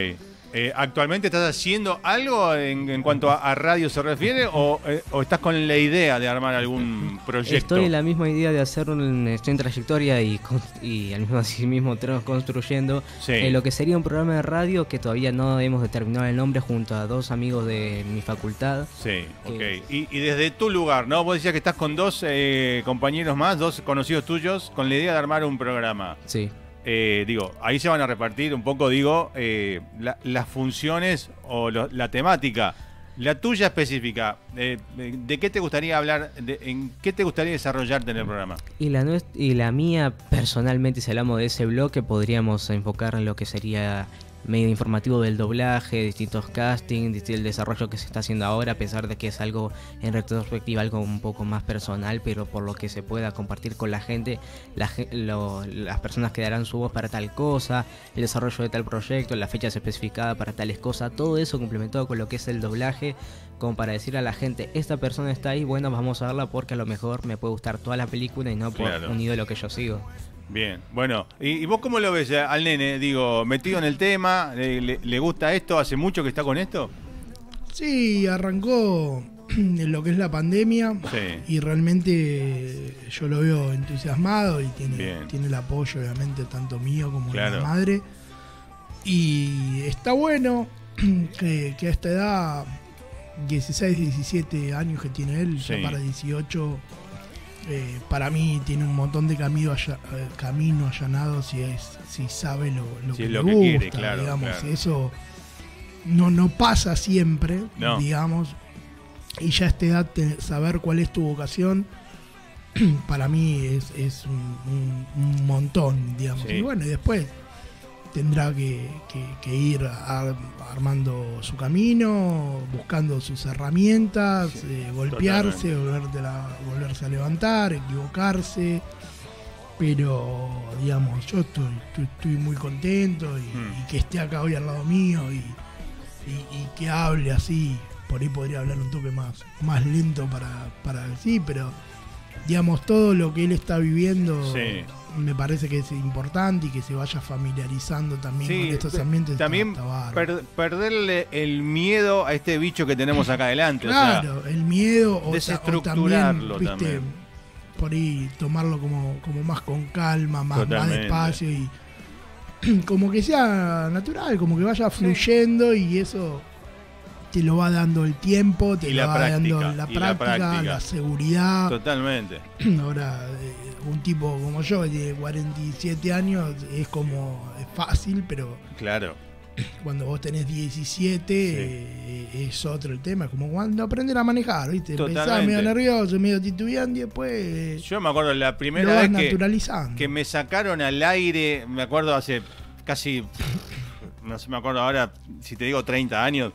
Eh, ¿Actualmente estás haciendo algo en, en cuanto a, a radio se refiere o, eh, o estás con la idea de armar algún proyecto? Estoy en la misma idea de hacer un estoy en trayectoria y, y al mismo así mismo construyendo Sí. eh, lo que sería un programa de radio que todavía no hemos determinado el nombre junto a dos amigos de mi facultad. Sí, ok. Y, y desde tu lugar, ¿no? Vos decías que estás con dos eh, compañeros más, dos conocidos tuyos, con la idea de armar un programa. Sí. Eh, digo, ahí se van a repartir un poco, digo, eh, la- las funciones o la temática. La tuya específica, eh, ¿de qué te gustaría hablar? ¿En qué te gustaría desarrollarte en el programa? Y la, y la mía, personalmente, si hablamos de ese bloque, podríamos enfocar en lo que sería medio informativo del doblaje, distintos castings, el desarrollo que se está haciendo ahora, a pesar de que es algo en retrospectiva, algo un poco más personal, pero por lo que se pueda compartir con la gente, la lo- las personas que darán su voz para tal cosa, el desarrollo de tal proyecto, las fechas especificadas para tales cosas, todo eso complementado con lo que es el doblaje, como para decir a la gente, esta persona está ahí, bueno, vamos a verla porque a lo mejor me puede gustar toda la película y no por Claro. un ídolo que yo sigo. Bien, bueno, ¿y, y vos cómo lo ves eh, al nene? Digo, metido en el tema, ¿le, le- le gusta esto? ¿Hace mucho que está con esto? Sí, arrancó en lo que es la pandemia Sí. y realmente yo lo veo entusiasmado y tiene, Bien. tiene el apoyo obviamente tanto mío como de Claro. la madre. Y está bueno que, que a esta edad, 16, 17 años que tiene él, Sí. ya para 18, eh, para mí tiene un montón de camino, alla- eh, camino allanado si es si sabe lo, lo Si que es le lo que gusta, quiere, claro, digamos. claro. Eso no, no pasa siempre, No. digamos. Y ya a esta edad te- saber cuál es tu vocación, para mí es, es un, un- un montón, digamos. Sí. Y bueno, y después tendrá que, que- que ir ar- armando su camino, buscando sus herramientas, eh, golpearse, la- volverse a levantar, equivocarse. Pero, digamos, yo estoy, estoy, estoy muy contento y, Hmm. y que esté acá hoy al lado mío y, y- y que hable así. Por ahí podría hablar un toque más, más lento para, para decir, pero digamos, todo lo que él está viviendo Sí. me parece que es importante y que se vaya familiarizando también con estos ambientes. también per- perderle el miedo a este bicho que tenemos acá adelante. o sea, Claro, el miedo o, desestructurarlo también, viste, también. por ahí tomarlo como, como más con calma, más, más despacio y como que sea natural, como que vaya fluyendo y eso te lo va dando el tiempo, te Y lo la va dando la práctica, la, seguridad. totalmente. Ahora, eh, un tipo como yo, que tiene 47 años, es como es fácil, pero Claro. cuando vos tenés 17 eh, es otro el tema, como cuando aprender a manejar, ¿viste? Empezás Totalmente. medio nervioso, medio titubeando y después eh, Yo me acuerdo la primera vez que, que me sacaron al aire, me acuerdo hace casi, no sé, me acuerdo ahora, si te digo 30 años,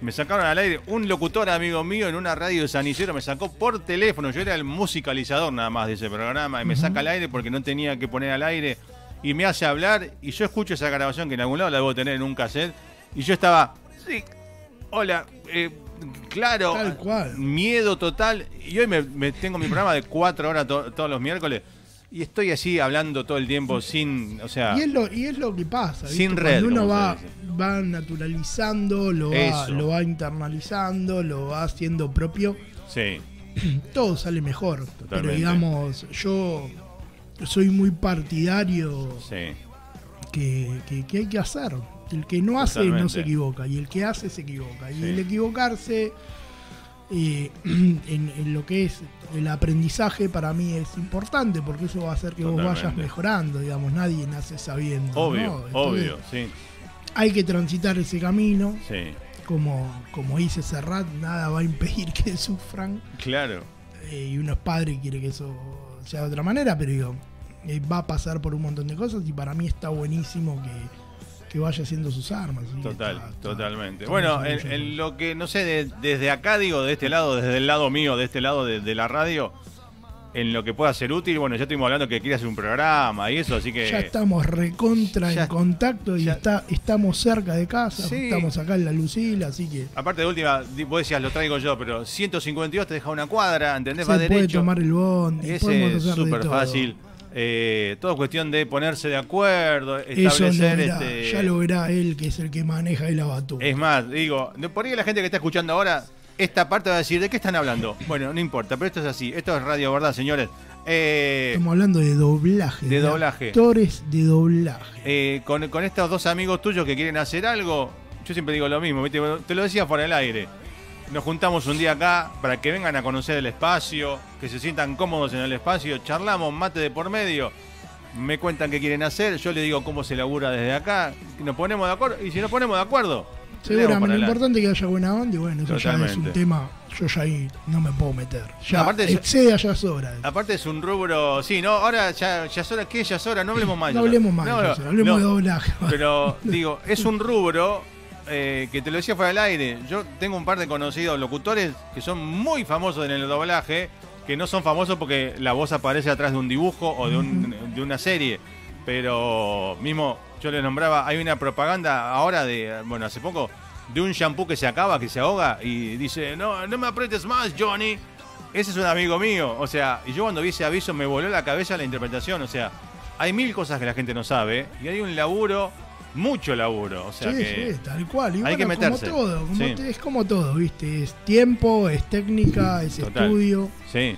me sacaron al aire un locutor amigo mío en una radio de San Isidro, me sacó por teléfono, yo era el musicalizador nada más de ese programa, y me saca al aire porque no tenía que poner al aire, y me hace hablar, y yo escucho esa grabación que en algún lado la debo tener en un cassette, y yo estaba, sí, hola, eh, claro, Tal cual. miedo total, y hoy me, me tengo mi programa de cuatro horas to- todos los miércoles, y estoy así hablando todo el tiempo sin, o sea, Y es, lo, y es lo que pasa. ¿viste? Sin red, Cuando uno va, va naturalizando, lo va, lo va internalizando, lo va haciendo propio, sí, todo sale mejor. Pero digamos, yo soy muy partidario sí, que, que- que hay que hacer. El que no hace no se equivoca y el que hace se equivoca. Y Sí. el equivocarse eh, en, en lo que es el aprendizaje para mí es importante porque eso va a hacer que vos vayas mejorando. Digamos, nadie nace sabiendo. ¿no? obvio, Entonces, obvio, sí, Hay que transitar ese camino. sí, Como, como dice Serrat, nada va a impedir que sufran. claro, eh, y uno es padre y quiere que eso sea de otra manera, pero digo, eh, va a pasar por un montón de cosas y para mí está buenísimo que, que vaya haciendo sus armas. total, está- está- totalmente. Bueno, en, lo que, no sé, de- desde acá digo, de este lado, desde el lado mío, de este lado de, de la radio, en lo que pueda ser útil, bueno, ya estuvimos hablando que quiere hacer un programa y eso, así que... ya estamos recontra ya- en contacto y ya- está, estamos cerca de casa, Sí. estamos acá en la Lucila, así que Aparte de última, vos decías, lo traigo yo, pero 152 te deja una cuadra, ¿entendés? se Va puede derecho. tomar el podemos es súper todo. Eh, todo cuestión de ponerse de acuerdo, Eso lo establecer verá, este. ya lo verá él, que es el que maneja el abatú. Es más, digo, por ahí la gente que está escuchando ahora, esta parte va a decir, ¿de qué están hablando? Bueno, no importa, pero esto es así. Esto es radio, ¿verdad, señores? Eh, Estamos hablando de doblaje. de doblaje. Actores de doblaje. eh, con, con estos dos amigos tuyos que quieren hacer algo, yo siempre digo lo mismo, te lo decía por el aire. Nos juntamos un día acá para que vengan a conocer el espacio, que se sientan cómodos en el espacio, charlamos, mate de por medio, me cuentan qué quieren hacer, yo les digo cómo se labura desde acá, nos ponemos de acuerdo, y si nos ponemos de acuerdo, Seguramente, lo importante es que haya buena onda y bueno, eso ya es Totalmente. un tema, yo ya ahí no me puedo meter. Ya Aparte excede a ya es hora. Aparte es un rubro, sí, no, ahora ya, ya es hora, ¿qué? Ya es hora, no hablemos más. No hablemos más, No, hablemos no. de doblaje. Pero digo, es un rubro eh, que te lo decía fuera del aire. Yo tengo un par de conocidos locutores que son muy famosos en el doblaje, que no son famosos porque la voz aparece atrás de un dibujo o de, un- de una serie. Pero mismo, yo les nombraba, hay una propaganda ahora de, bueno, hace poco, de un shampoo que se acaba, que se ahoga y dice, no, no me aprietes más, Johnny. Ese es un amigo mío. O sea, y yo cuando vi ese aviso me voló la cabeza la interpretación. O sea, hay mil cosas que la gente no sabe y hay un laburo, mucho laburo. O sea sí, que sí, tal cual. Y hay bueno, que meterse. Como todo, como Sí. te- es como todo, ¿viste? Es tiempo, es técnica, es Total. estudio, sí,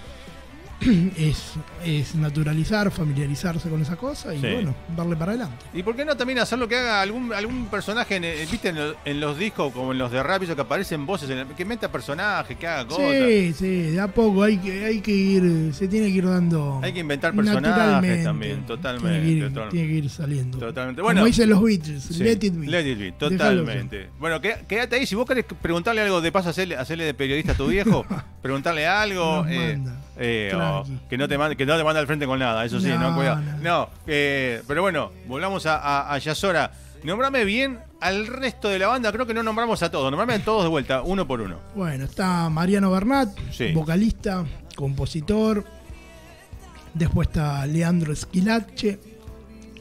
es, es naturalizar, familiarizarse con esa cosa y Sí. bueno, darle para adelante. Y por qué no también hacer lo que haga algún algún personaje, en, eh, viste, en, lo- en los discos como en los de rap, eso que aparecen voces, en el- que meta personajes, que haga cosas. Sí, sí, de a poco hay que, hay que ir, se tiene que ir dando. Hay que inventar personajes también, totalmente, Tiene que ir, total- tiene que ir saliendo. Totalmente. Como Bueno, dicen los Beatles, Sí, let it be. Let it be, totalmente. Bueno, qué- quédate ahí. Si vos querés preguntarle algo de paso, hacerle, hacerle de periodista a tu viejo, preguntarle algo. Nos eh, manda. Eh, o que, no te mande, que no te manda al frente con nada, eso sí, no, No, cuidado. no. Eh, pero bueno, volvamos a, a, a Yasora. Nombrame bien al resto de la banda, creo que no nombramos a todos, nombrame a todos de vuelta, uno por uno. Bueno, está Mariano Bernat, Sí. vocalista, compositor. Después está Leandro Esquilache.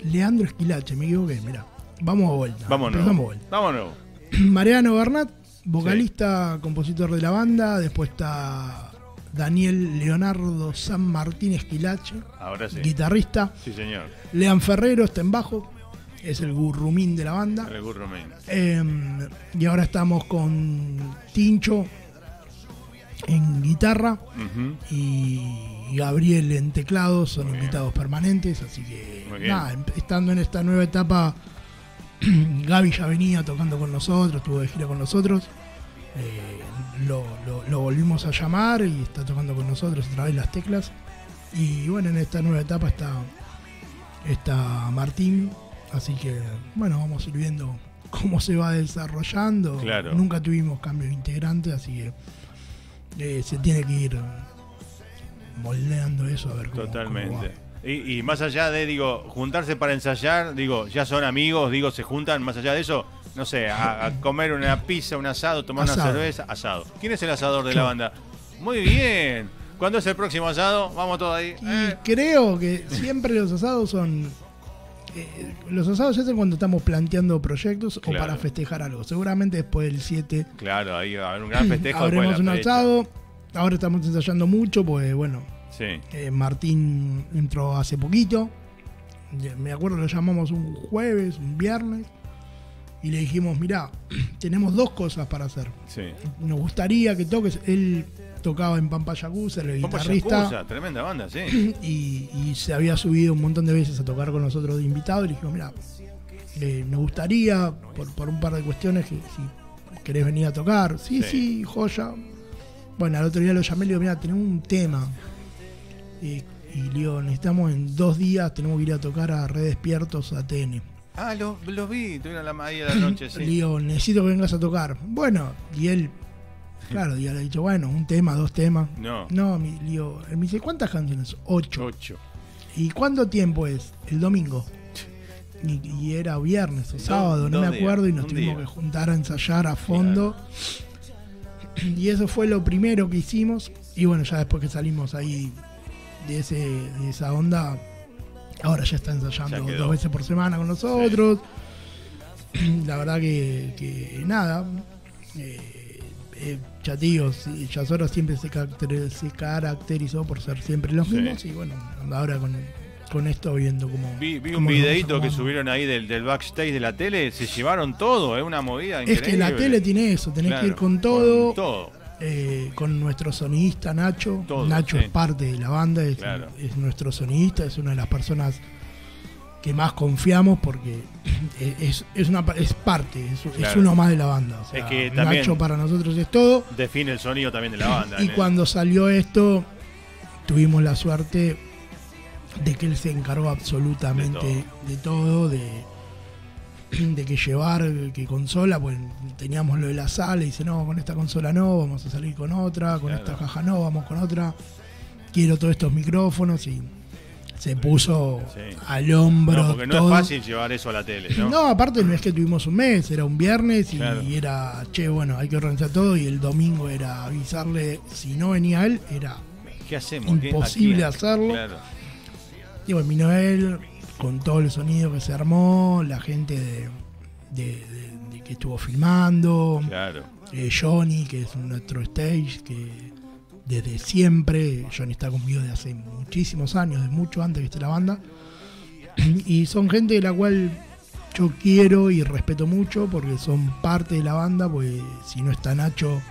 Leandro Esquilache, me equivoqué, mira. Vamos a vuelta. Vámonos. Empezamos vuelta. Vámonos. Mariano Bernat, vocalista, compositor de la banda. Después está Daniel Leonardo San Martín Esquilache, Ahora sí. guitarrista. Sí, señor. Lean Ferrero está en bajo, es el gurrumín de la banda. El Gurrumin. Eh, y ahora estamos con Tincho en guitarra y Gabriel en teclados, son Muy bien. invitados permanentes, así que nada, em- estando en esta nueva etapa, Gaby ya venía tocando con nosotros, estuvo de gira con nosotros, eh, lo, lo- lo volvimos a llamar y está tocando con nosotros otra vez las teclas. Y bueno, en esta nueva etapa está, está Martín, así que bueno, vamos a ir viendo cómo se va desarrollando. Claro. Nunca tuvimos cambios integrantes, así que eh, se tiene que ir moldeando eso a ver cómo, cómo Totalmente. va. Y, y más allá de, digo, juntarse para ensayar, digo, ya son amigos, digo, se juntan, más allá de eso, no sé, a, a comer una pizza, un asado, tomar una cerveza, asado. ¿Quién es el asador de la banda? Muy bien. ¿Cuándo es el próximo asado? Vamos todos ahí. Y creo que siempre los asados son. eh, los asados se hacen cuando estamos planteando proyectos Claro. o para festejar algo. Seguramente después del 7 Claro, ahí va a haber un gran festejo. habremos un fecha. asado. Ahora estamos ensayando mucho, pues bueno, Sí, eh, Martín entró hace poquito. Me acuerdo lo llamamos un jueves, un viernes. Y le dijimos, mirá, tenemos dos cosas para hacer. sí. Nos gustaría que toques. Él tocaba en Pampa Yakuza, el Pompa guitarrista. Yakuza, tremenda banda, sí. y, y se había subido un montón de veces a tocar con nosotros de invitado y le dijimos, mira, eh, nos gustaría, por, por un par de cuestiones, que si querés venir a tocar. Sí, Sí. sí, joya. Bueno, al otro día lo llamé y le digo, mira, tenemos un tema. Y, y le digo, necesitamos en dos días, tenemos que ir a tocar a Red Despiertos a TN. Ah, los los vi, tuvieron la, ahí a la noche, Le sí. digo, necesito que vengas a tocar. Bueno, y él, claro, ya le ha dicho, bueno, un tema, dos temas. No, No, le digo, él me dice, ¿cuántas canciones? Ocho. ocho. ¿Y cuánto tiempo es? El domingo. Y, y era viernes o sábado, no me acuerdo, y nos tuvimos día. que juntar a ensayar a fondo. Y eso fue lo primero que hicimos. Y bueno, ya después que salimos ahí de, ese, de esa onda, ahora ya está ensayando Ya dos veces por semana con nosotros. La verdad que, que nada. Eh, eh, siempre se, caracter- se caracterizó por ser siempre los Sí. mismos. Y bueno, ahora con, con esto viendo como. Vi, vi un videito que subieron ahí del, del backstage de la tele, se llevaron todo, es una movida Es increíble. que la tele tiene eso, tenés Claro, que ir con todo. Con todo. Eh, con nuestro sonidista Nacho. Todo, Nacho sí. es parte de la banda, es, Claro. es nuestro sonidista, es una de las personas que más confiamos porque es, es una es parte, es, uno más de la banda. o sea, Es que Nacho para nosotros es todo. Define el sonido también de la banda. Y cuando salió esto, tuvimos la suerte de que él se encargó absolutamente de todo, de, de que llevar, que consola, pues teníamos lo de la sala y dice, no, con esta consola no, vamos a salir con otra, con Claro. esta caja no, vamos con otra, quiero todos estos micrófonos y se puso Sí. al hombro. No, porque no todo. es fácil llevar eso a la tele, ¿no? No, aparte no es que tuvimos un mes, era un viernes y Claro. era, che, bueno, hay que organizar todo y el domingo era avisarle, si no venía él, era... ¿Qué hacemos? ¿Qué- Imposible hacerlo. Claro. Y bueno, vino él con todo el sonido que se armó, la gente de, de- de- de que estuvo filmando, Claro. eh, Johnny, que es nuestro stage, que desde siempre, Johnny está conmigo desde hace muchísimos años, de mucho antes que esté la banda. Y son gente de la cual yo quiero y respeto mucho porque son parte de la banda, pues si no está Nacho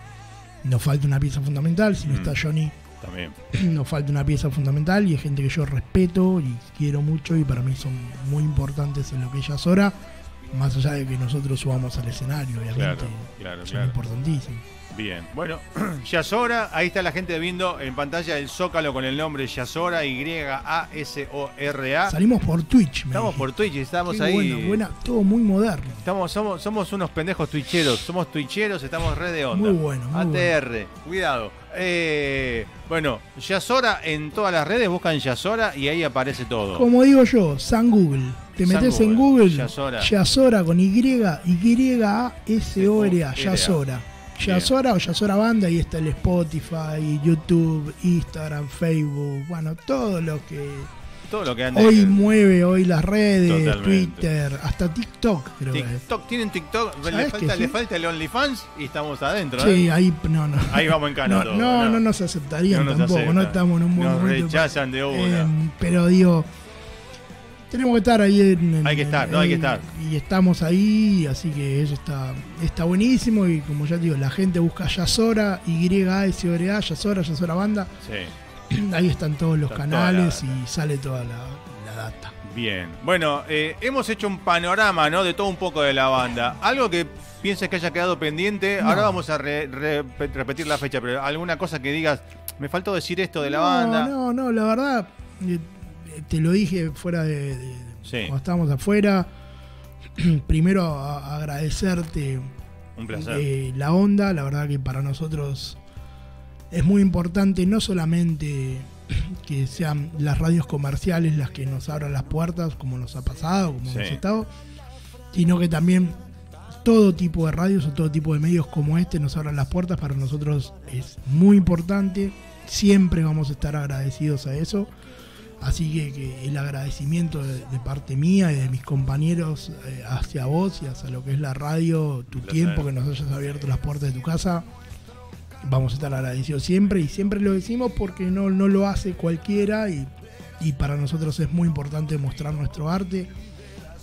nos falta una pieza fundamental, si no Mm. está Johnny También. nos falta una pieza fundamental y es gente que yo respeto y quiero mucho y para mí son muy importantes en lo que ella es ahora, más allá de que nosotros subamos al escenario, obviamente. Claro, claro, son claro. importantísimos. Bien. Bueno, Yasora, ahí está la gente viendo en pantalla el zócalo con el nombre Yasora, Y-A-S-O-R-A. Salimos por Twitch, me Estamos por Twitch, estamos Qué ahí. bueno, buena, todo muy moderno. Estamos, somos, somos unos pendejos twitcheros, somos twitcheros, estamos re de onda. Muy bueno, muy ATR, cuidado. Eh, bueno, Yasora en todas las redes, buscan Yasora y ahí aparece todo. Como digo yo, San Google. Te San metes en Google, Google, Yasora. Yasora con Y, Y-A-S-O-R-A, Yasora. Bien. Yasora o Yasora Banda, ahí está el Spotify, YouTube, Instagram, Facebook, bueno, todo lo que Todo lo que anda. Hoy mueve, hoy las redes, Totalmente. Twitter, hasta TikTok creo que. TikTok, tienen TikTok, le ¿Sabés falta, que le falta el OnlyFans y estamos adentro. Sí, ¿eh? ahí no, no. Ahí vamos en cano No, todo, no, no. no nos aceptarían No nos tampoco, no estamos en un buen Nos momento. rechazan de una. Eh, pero digo, tenemos que estar ahí en, en- Hay que estar, no, hay que estar. Y estamos ahí, así que eso está, está buenísimo. Y como ya te digo, la gente busca Yasora, Y-A-S-O-R-A, Yasora, Yasora Banda. Sí, Ahí están todos los Está canales la y sale toda la, la data. bien. Bueno, eh, hemos hecho un panorama, ¿no? De todo un poco de la banda. Algo que pienses que haya quedado pendiente. No. Ahora vamos a re- re- repetir la fecha, pero alguna cosa que digas, me faltó decir esto de la no, banda. No, no, la verdad, eh, te lo dije fuera de. de- Sí. Cuando estábamos afuera. Primero a- agradecerte Un placer. eh, la onda, la verdad que para nosotros es muy importante no solamente que sean las radios comerciales las que nos abran las puertas, como nos ha pasado, como Sí. hemos estado, sino que también todo tipo de radios o todo tipo de medios como este nos abran las puertas. Para nosotros es muy importante, siempre vamos a estar agradecidos a eso. Así que, que el agradecimiento de, de parte mía y de mis compañeros eh, hacia vos y hacia lo que es la radio, tu placer. tiempo, que nos hayas abierto las puertas de tu casa, vamos a estar agradecidos siempre y siempre lo decimos porque no, no lo hace cualquiera y, y para nosotros es muy importante mostrar nuestro arte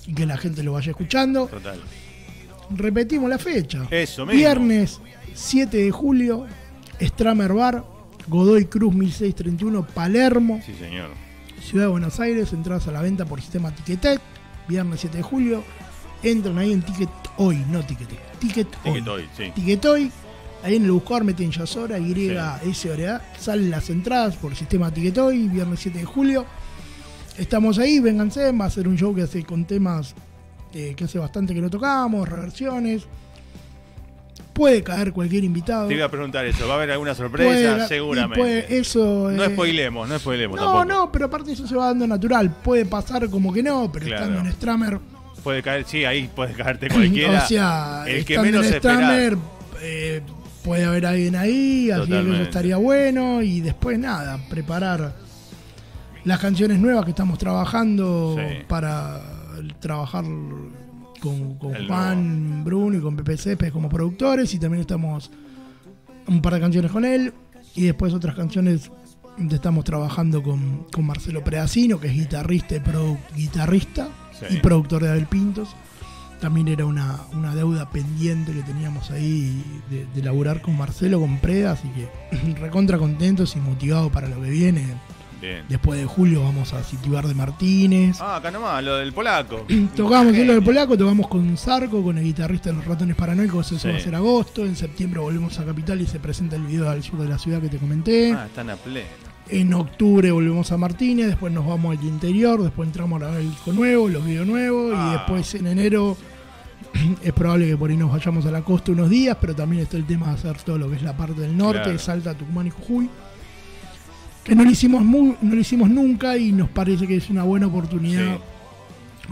y que la gente lo vaya escuchando. Total. Repetimos la fecha. Eso mismo. Viernes 7 de julio, Stramer Bar, Godoy Cruz 1631, Palermo. Sí, señor. Ciudad de Buenos Aires, entradas a la venta por sistema Ticketek, viernes 7 de julio. Entran ahí en Ticket Hoy, no Ticketek, Ticket Hoy. Ticket hoy, sí. Ticket Hoy, ahí en el buscador meten Yasora, Y, S, O, R, A, salen las entradas por sistema Ticket Hoy, viernes 7 de julio. Estamos ahí, vénganse, va a ser un show que hace con temas eh, que hace bastante que no tocamos, reversiones. Puede caer cualquier invitado. Te iba a preguntar eso. ¿Va a haber alguna sorpresa? Seguramente. puede- eso, No eh, spoilemos, no spoilemos no, tampoco. no, pero aparte eso se va dando natural. Puede pasar como que no, pero Claro. estando en Stramer, Puede caer, sí, ahí puede caerte cualquiera. o sea, el que menos en. Stramer, eh, puede haber alguien ahí, así eso estaría bueno. Y después nada, preparar las canciones nuevas que estamos trabajando Sí. para trabajar con, con Juan Bruno y con Pepe Céspedes como productores. Y también estamos un par de canciones con él. Y después otras canciones donde estamos trabajando con, con Marcelo Predacino, que es guitarrista y, guitarrista Sí. y productor de Abel Pintos. También era una, una deuda pendiente que teníamos ahí de, de laburar con Marcelo, con Preda, así que recontra contentos y motivados para lo que viene. Bien. Después de julio vamos a Citibar de Martínez. Ah, acá nomás, lo del polaco. Tocamos lo del polaco, tocamos con Zarco, con el guitarrista de los ratones paranoicos, eso Sí. va a ser agosto. En septiembre volvemos a Capital y se presenta el video al sur de la ciudad que te comenté. Ah, están a pleno. En octubre volvemos a Martínez, después nos vamos al interior, después entramos a grabar el disco nuevo, los videos nuevos, Ah. y después en enero es probable que por ahí nos vayamos a la costa unos días, pero también está el tema de hacer todo lo que es la parte del norte, Claro. Salta, Tucumán y Jujuy. Que no lo hicimos mu- no lo hicimos nunca y nos parece que es una buena oportunidad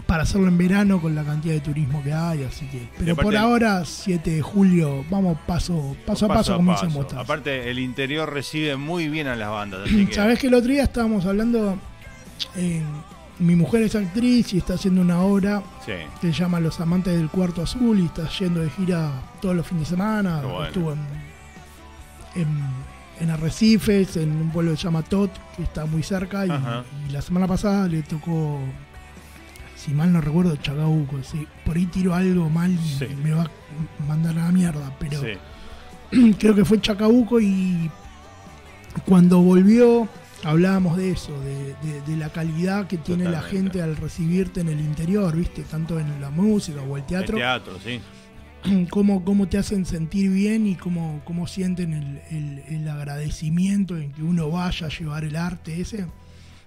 para hacerlo en verano con la cantidad de turismo que hay, así que. Pero por ahora, 7 de julio, vamos paso, paso a paso, como dicen botas. Aparte, el interior recibe muy bien a las bandas. Así que, Sabés que el otro día estábamos hablando. eh, mi mujer es actriz y está haciendo una obra Sí. que se llama Los Amantes del Cuarto Azul y está yendo de gira todos los fines de semana. Bueno. Estuvo en, en, en Arrecifes, en un pueblo que se llama Tot, que está muy cerca. Y, la semana pasada le tocó, si mal no recuerdo, Chacabuco. sí. Por ahí tiro algo mal y Sí. me va a mandar a la mierda. Pero Sí. creo que fue Chacabuco y cuando volvió hablábamos de eso, de, de- de la calidad que tiene la gente al recibirte en el interior, ¿viste? Tanto en la música o el teatro, El teatro, sí. cómo, cómo te hacen sentir bien y cómo, cómo sienten el, el- el agradecimiento en que uno vaya a llevar el arte ese.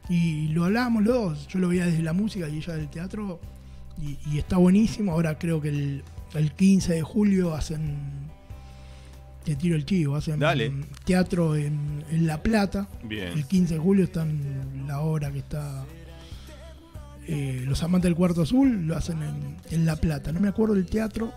Y lo hablábamos los dos, yo lo veía desde la música y ella del teatro, y, y está buenísimo. Ahora creo que el, el 15 de julio hacen, te tiro el chivo, hacen Dale. teatro en, en La Plata. Bien. El 15 de julio está en la obra que está eh, Los Amantes del Cuarto Azul lo hacen en, en La Plata. No me acuerdo del teatro,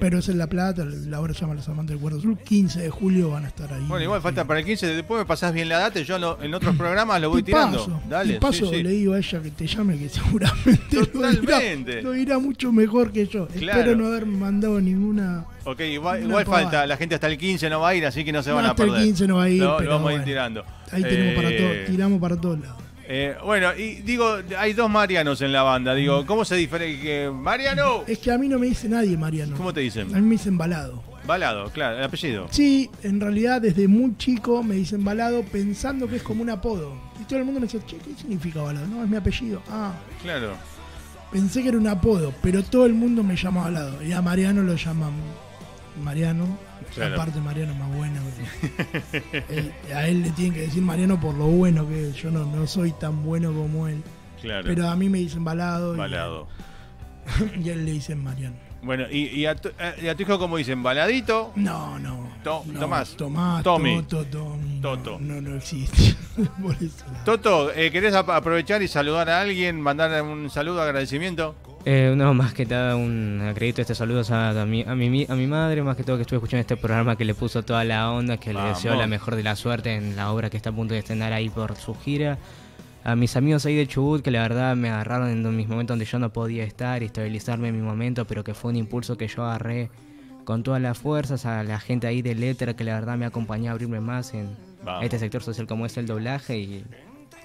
pero es en La Plata. La obra se llama Los Amantes del Cuarto Azul. 15 de julio van a estar ahí. Bueno, igual falta para el 15. Después me pasás bien la data y yo lo- en otros programas lo voy tirando. paso, Dale, paso, sí, sí. le digo a ella que te llame, que seguramente lo dirá mucho mejor que yo. Claro. Espero no haber mandado ninguna. Ok, igual, falta. La gente hasta el 15 no va a ir, así que no se No, van a hasta el perder. 15 no va a ir, Lo, lo pero vamos a ir tirando. Ahí tenemos para Eh, todo, tiramos para todos lados. Eh, bueno, y digo, hay dos Marianos en la banda. Mm. Digo, ¿cómo se diferencia? ¡Mariano! Es que a mí no me dice nadie Mariano. ¿Cómo te A dicen? mí me dicen balado. Balado, claro, el apellido. Sí, en realidad desde muy chico me dicen balado pensando que es como un apodo. Y todo el mundo me dice, che, ¿qué significa balado? No, es mi apellido. Ah, Claro. pensé que era un apodo, pero todo el mundo me llama balado. Y a Mariano lo llaman Mariano. Claro. Aparte Mariano es más bueno. Él- a él le tienen que decir Mariano por lo bueno que es. Yo no, no soy tan bueno como él. Claro. Pero a mí me dicen balado. y- Balado. Y, a él le dicen Mariano. Bueno, y, y a tu, eh, y a tu hijo, ¿cómo dicen? ¿Baladito? No, no. To- no, Tomás. Tomás. Tommy. Toto, Tommy. Toto. No, no, existe. Por eso. Toto, eh, ¿querés ap- aprovechar y saludar a alguien? ¿Mandar un saludo, agradecimiento? Eh, no, más que nada un acredito este saludos a, a, mi, a, mi, a mi madre, más que todo que estuve escuchando este programa que le puso toda la onda, que Vamos. le deseo la mejor de la suerte en la obra que está a punto de estrenar ahí por su gira. A mis amigos ahí de Chubut que la verdad me agarraron en mis momentos donde yo no podía estar y estabilizarme en mi momento, pero que fue un impulso que yo agarré con todas las fuerzas. A la gente ahí de Letter que la verdad me acompañó a abrirme más en Vamos. este sector social como es el doblaje y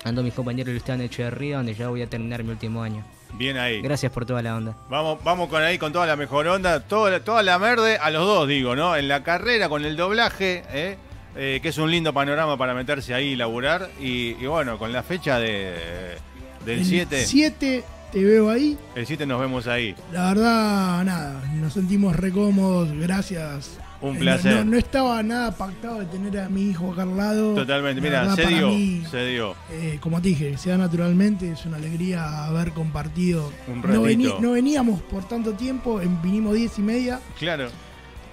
ando mis compañeros de Esteban Echeverría donde ya voy a terminar mi último año. Bien ahí. Gracias por toda la onda. Vamos, vamos con ahí con toda la mejor onda, toda, toda la verde a los dos, digo, ¿no? En la carrera, con el doblaje, ¿eh? Eh, que es un lindo panorama para meterse ahí y laburar. Y, y bueno, con la fecha de, del El 7, 7 te veo ahí. el 7 nos vemos ahí. La verdad, nada, nos sentimos re cómodos, gracias. Un Eh, placer. No, no estaba nada pactado de tener a mi hijo acá al lado. Totalmente, mira, se dio, mí, se dio. eh, como te dije, que sea naturalmente, es una alegría haber compartido. Un no, no veníamos por tanto tiempo, en- vinimos 10 y media. Claro,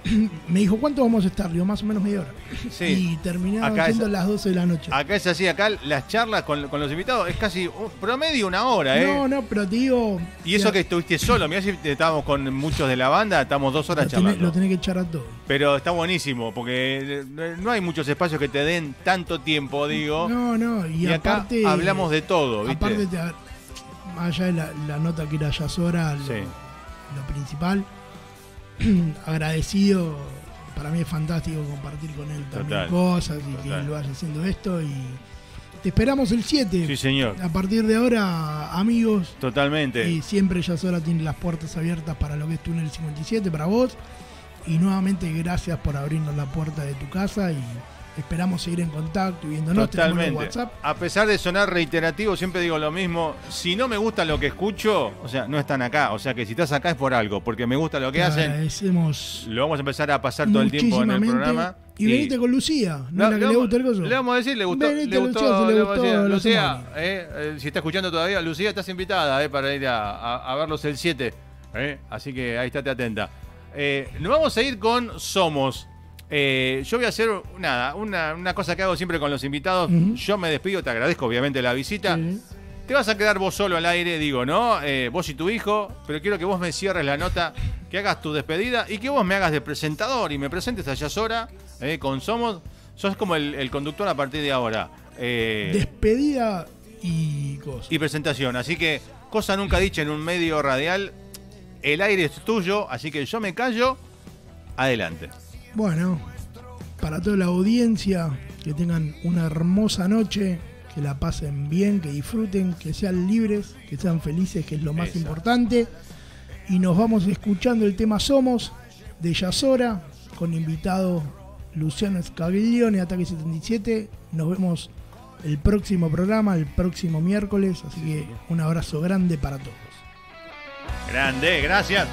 Me dijo, ¿cuánto vamos a estar? Digo, más o menos media hora. sí. Y terminamos Acá siendo es- las 12 de la noche. Acá es así, acá las charlas con, con los invitados es casi un promedio una hora, ¿eh? No, no, pero te digo. y eso que estuviste solo, mirá si estábamos con muchos de la banda, estamos dos horas lo tenés, charlando. lo tenés que echar a todo. Pero está buenísimo, porque eh, no hay muchos espacios que te den tanto tiempo, digo. No, no, y, y acá aparte. hablamos de todo, ¿viste? Aparte, te, más allá de la, la nota que era Yasora, lo, Sí. lo principal, agradecido. Para mí es fantástico compartir con él también cosas y que él vaya haciendo esto. Y te esperamos el 7. Sí, señor. A partir de ahora, amigos, Totalmente. y siempre Yasora tiene las puertas abiertas para lo que es Túnel 57, para vos. Y nuevamente, gracias por abrirnos la puerta de tu casa y esperamos seguir en contacto y viéndonos. Totalmente. WhatsApp. A pesar de sonar reiterativo, siempre digo lo mismo. Si no me gusta lo que escucho, o sea, no están acá. O sea que si estás acá es por algo, porque me gusta lo que hacen. Lo vamos a empezar a pasar todo el tiempo en el programa. Y venite con Lucía, no, es la que le vamos- gusta el coso. le vamos a decir, le gustó. Venite, le gustó, Lucía, si le le gustó, Lucía, eh, eh, si está escuchando todavía, Lucía, estás invitada eh, para ir a, a- a verlos el 7. eh, así que ahí estate atenta. Nos vamos a ir con Somos. Eh, yo voy a hacer nada, una, una cosa que hago siempre con los invitados. Yo me despido, te agradezco obviamente la visita. Te vas a quedar vos solo al aire, digo, ¿no? Eh, vos y tu hijo, pero quiero que vos me cierres la nota, que hagas tu despedida y que vos me hagas de presentador y me presentes a Yasora eh, con Somos. Sos como el, el conductor a partir de ahora. Eh, Despedida y cosas. y presentación. Así que, cosa nunca dicha en un medio radial, el aire es tuyo, así que yo me callo. Adelante. Bueno, para toda la audiencia, que tengan una hermosa noche, que la pasen bien, que disfruten, que sean libres, que sean felices, que es lo más Esa. importante. Y nos vamos escuchando el tema Somos de Yasora, con invitado Luciano Scaglione, Ataque 77. Nos vemos el próximo programa, el próximo miércoles. Así que un abrazo grande para todos. Grande, gracias.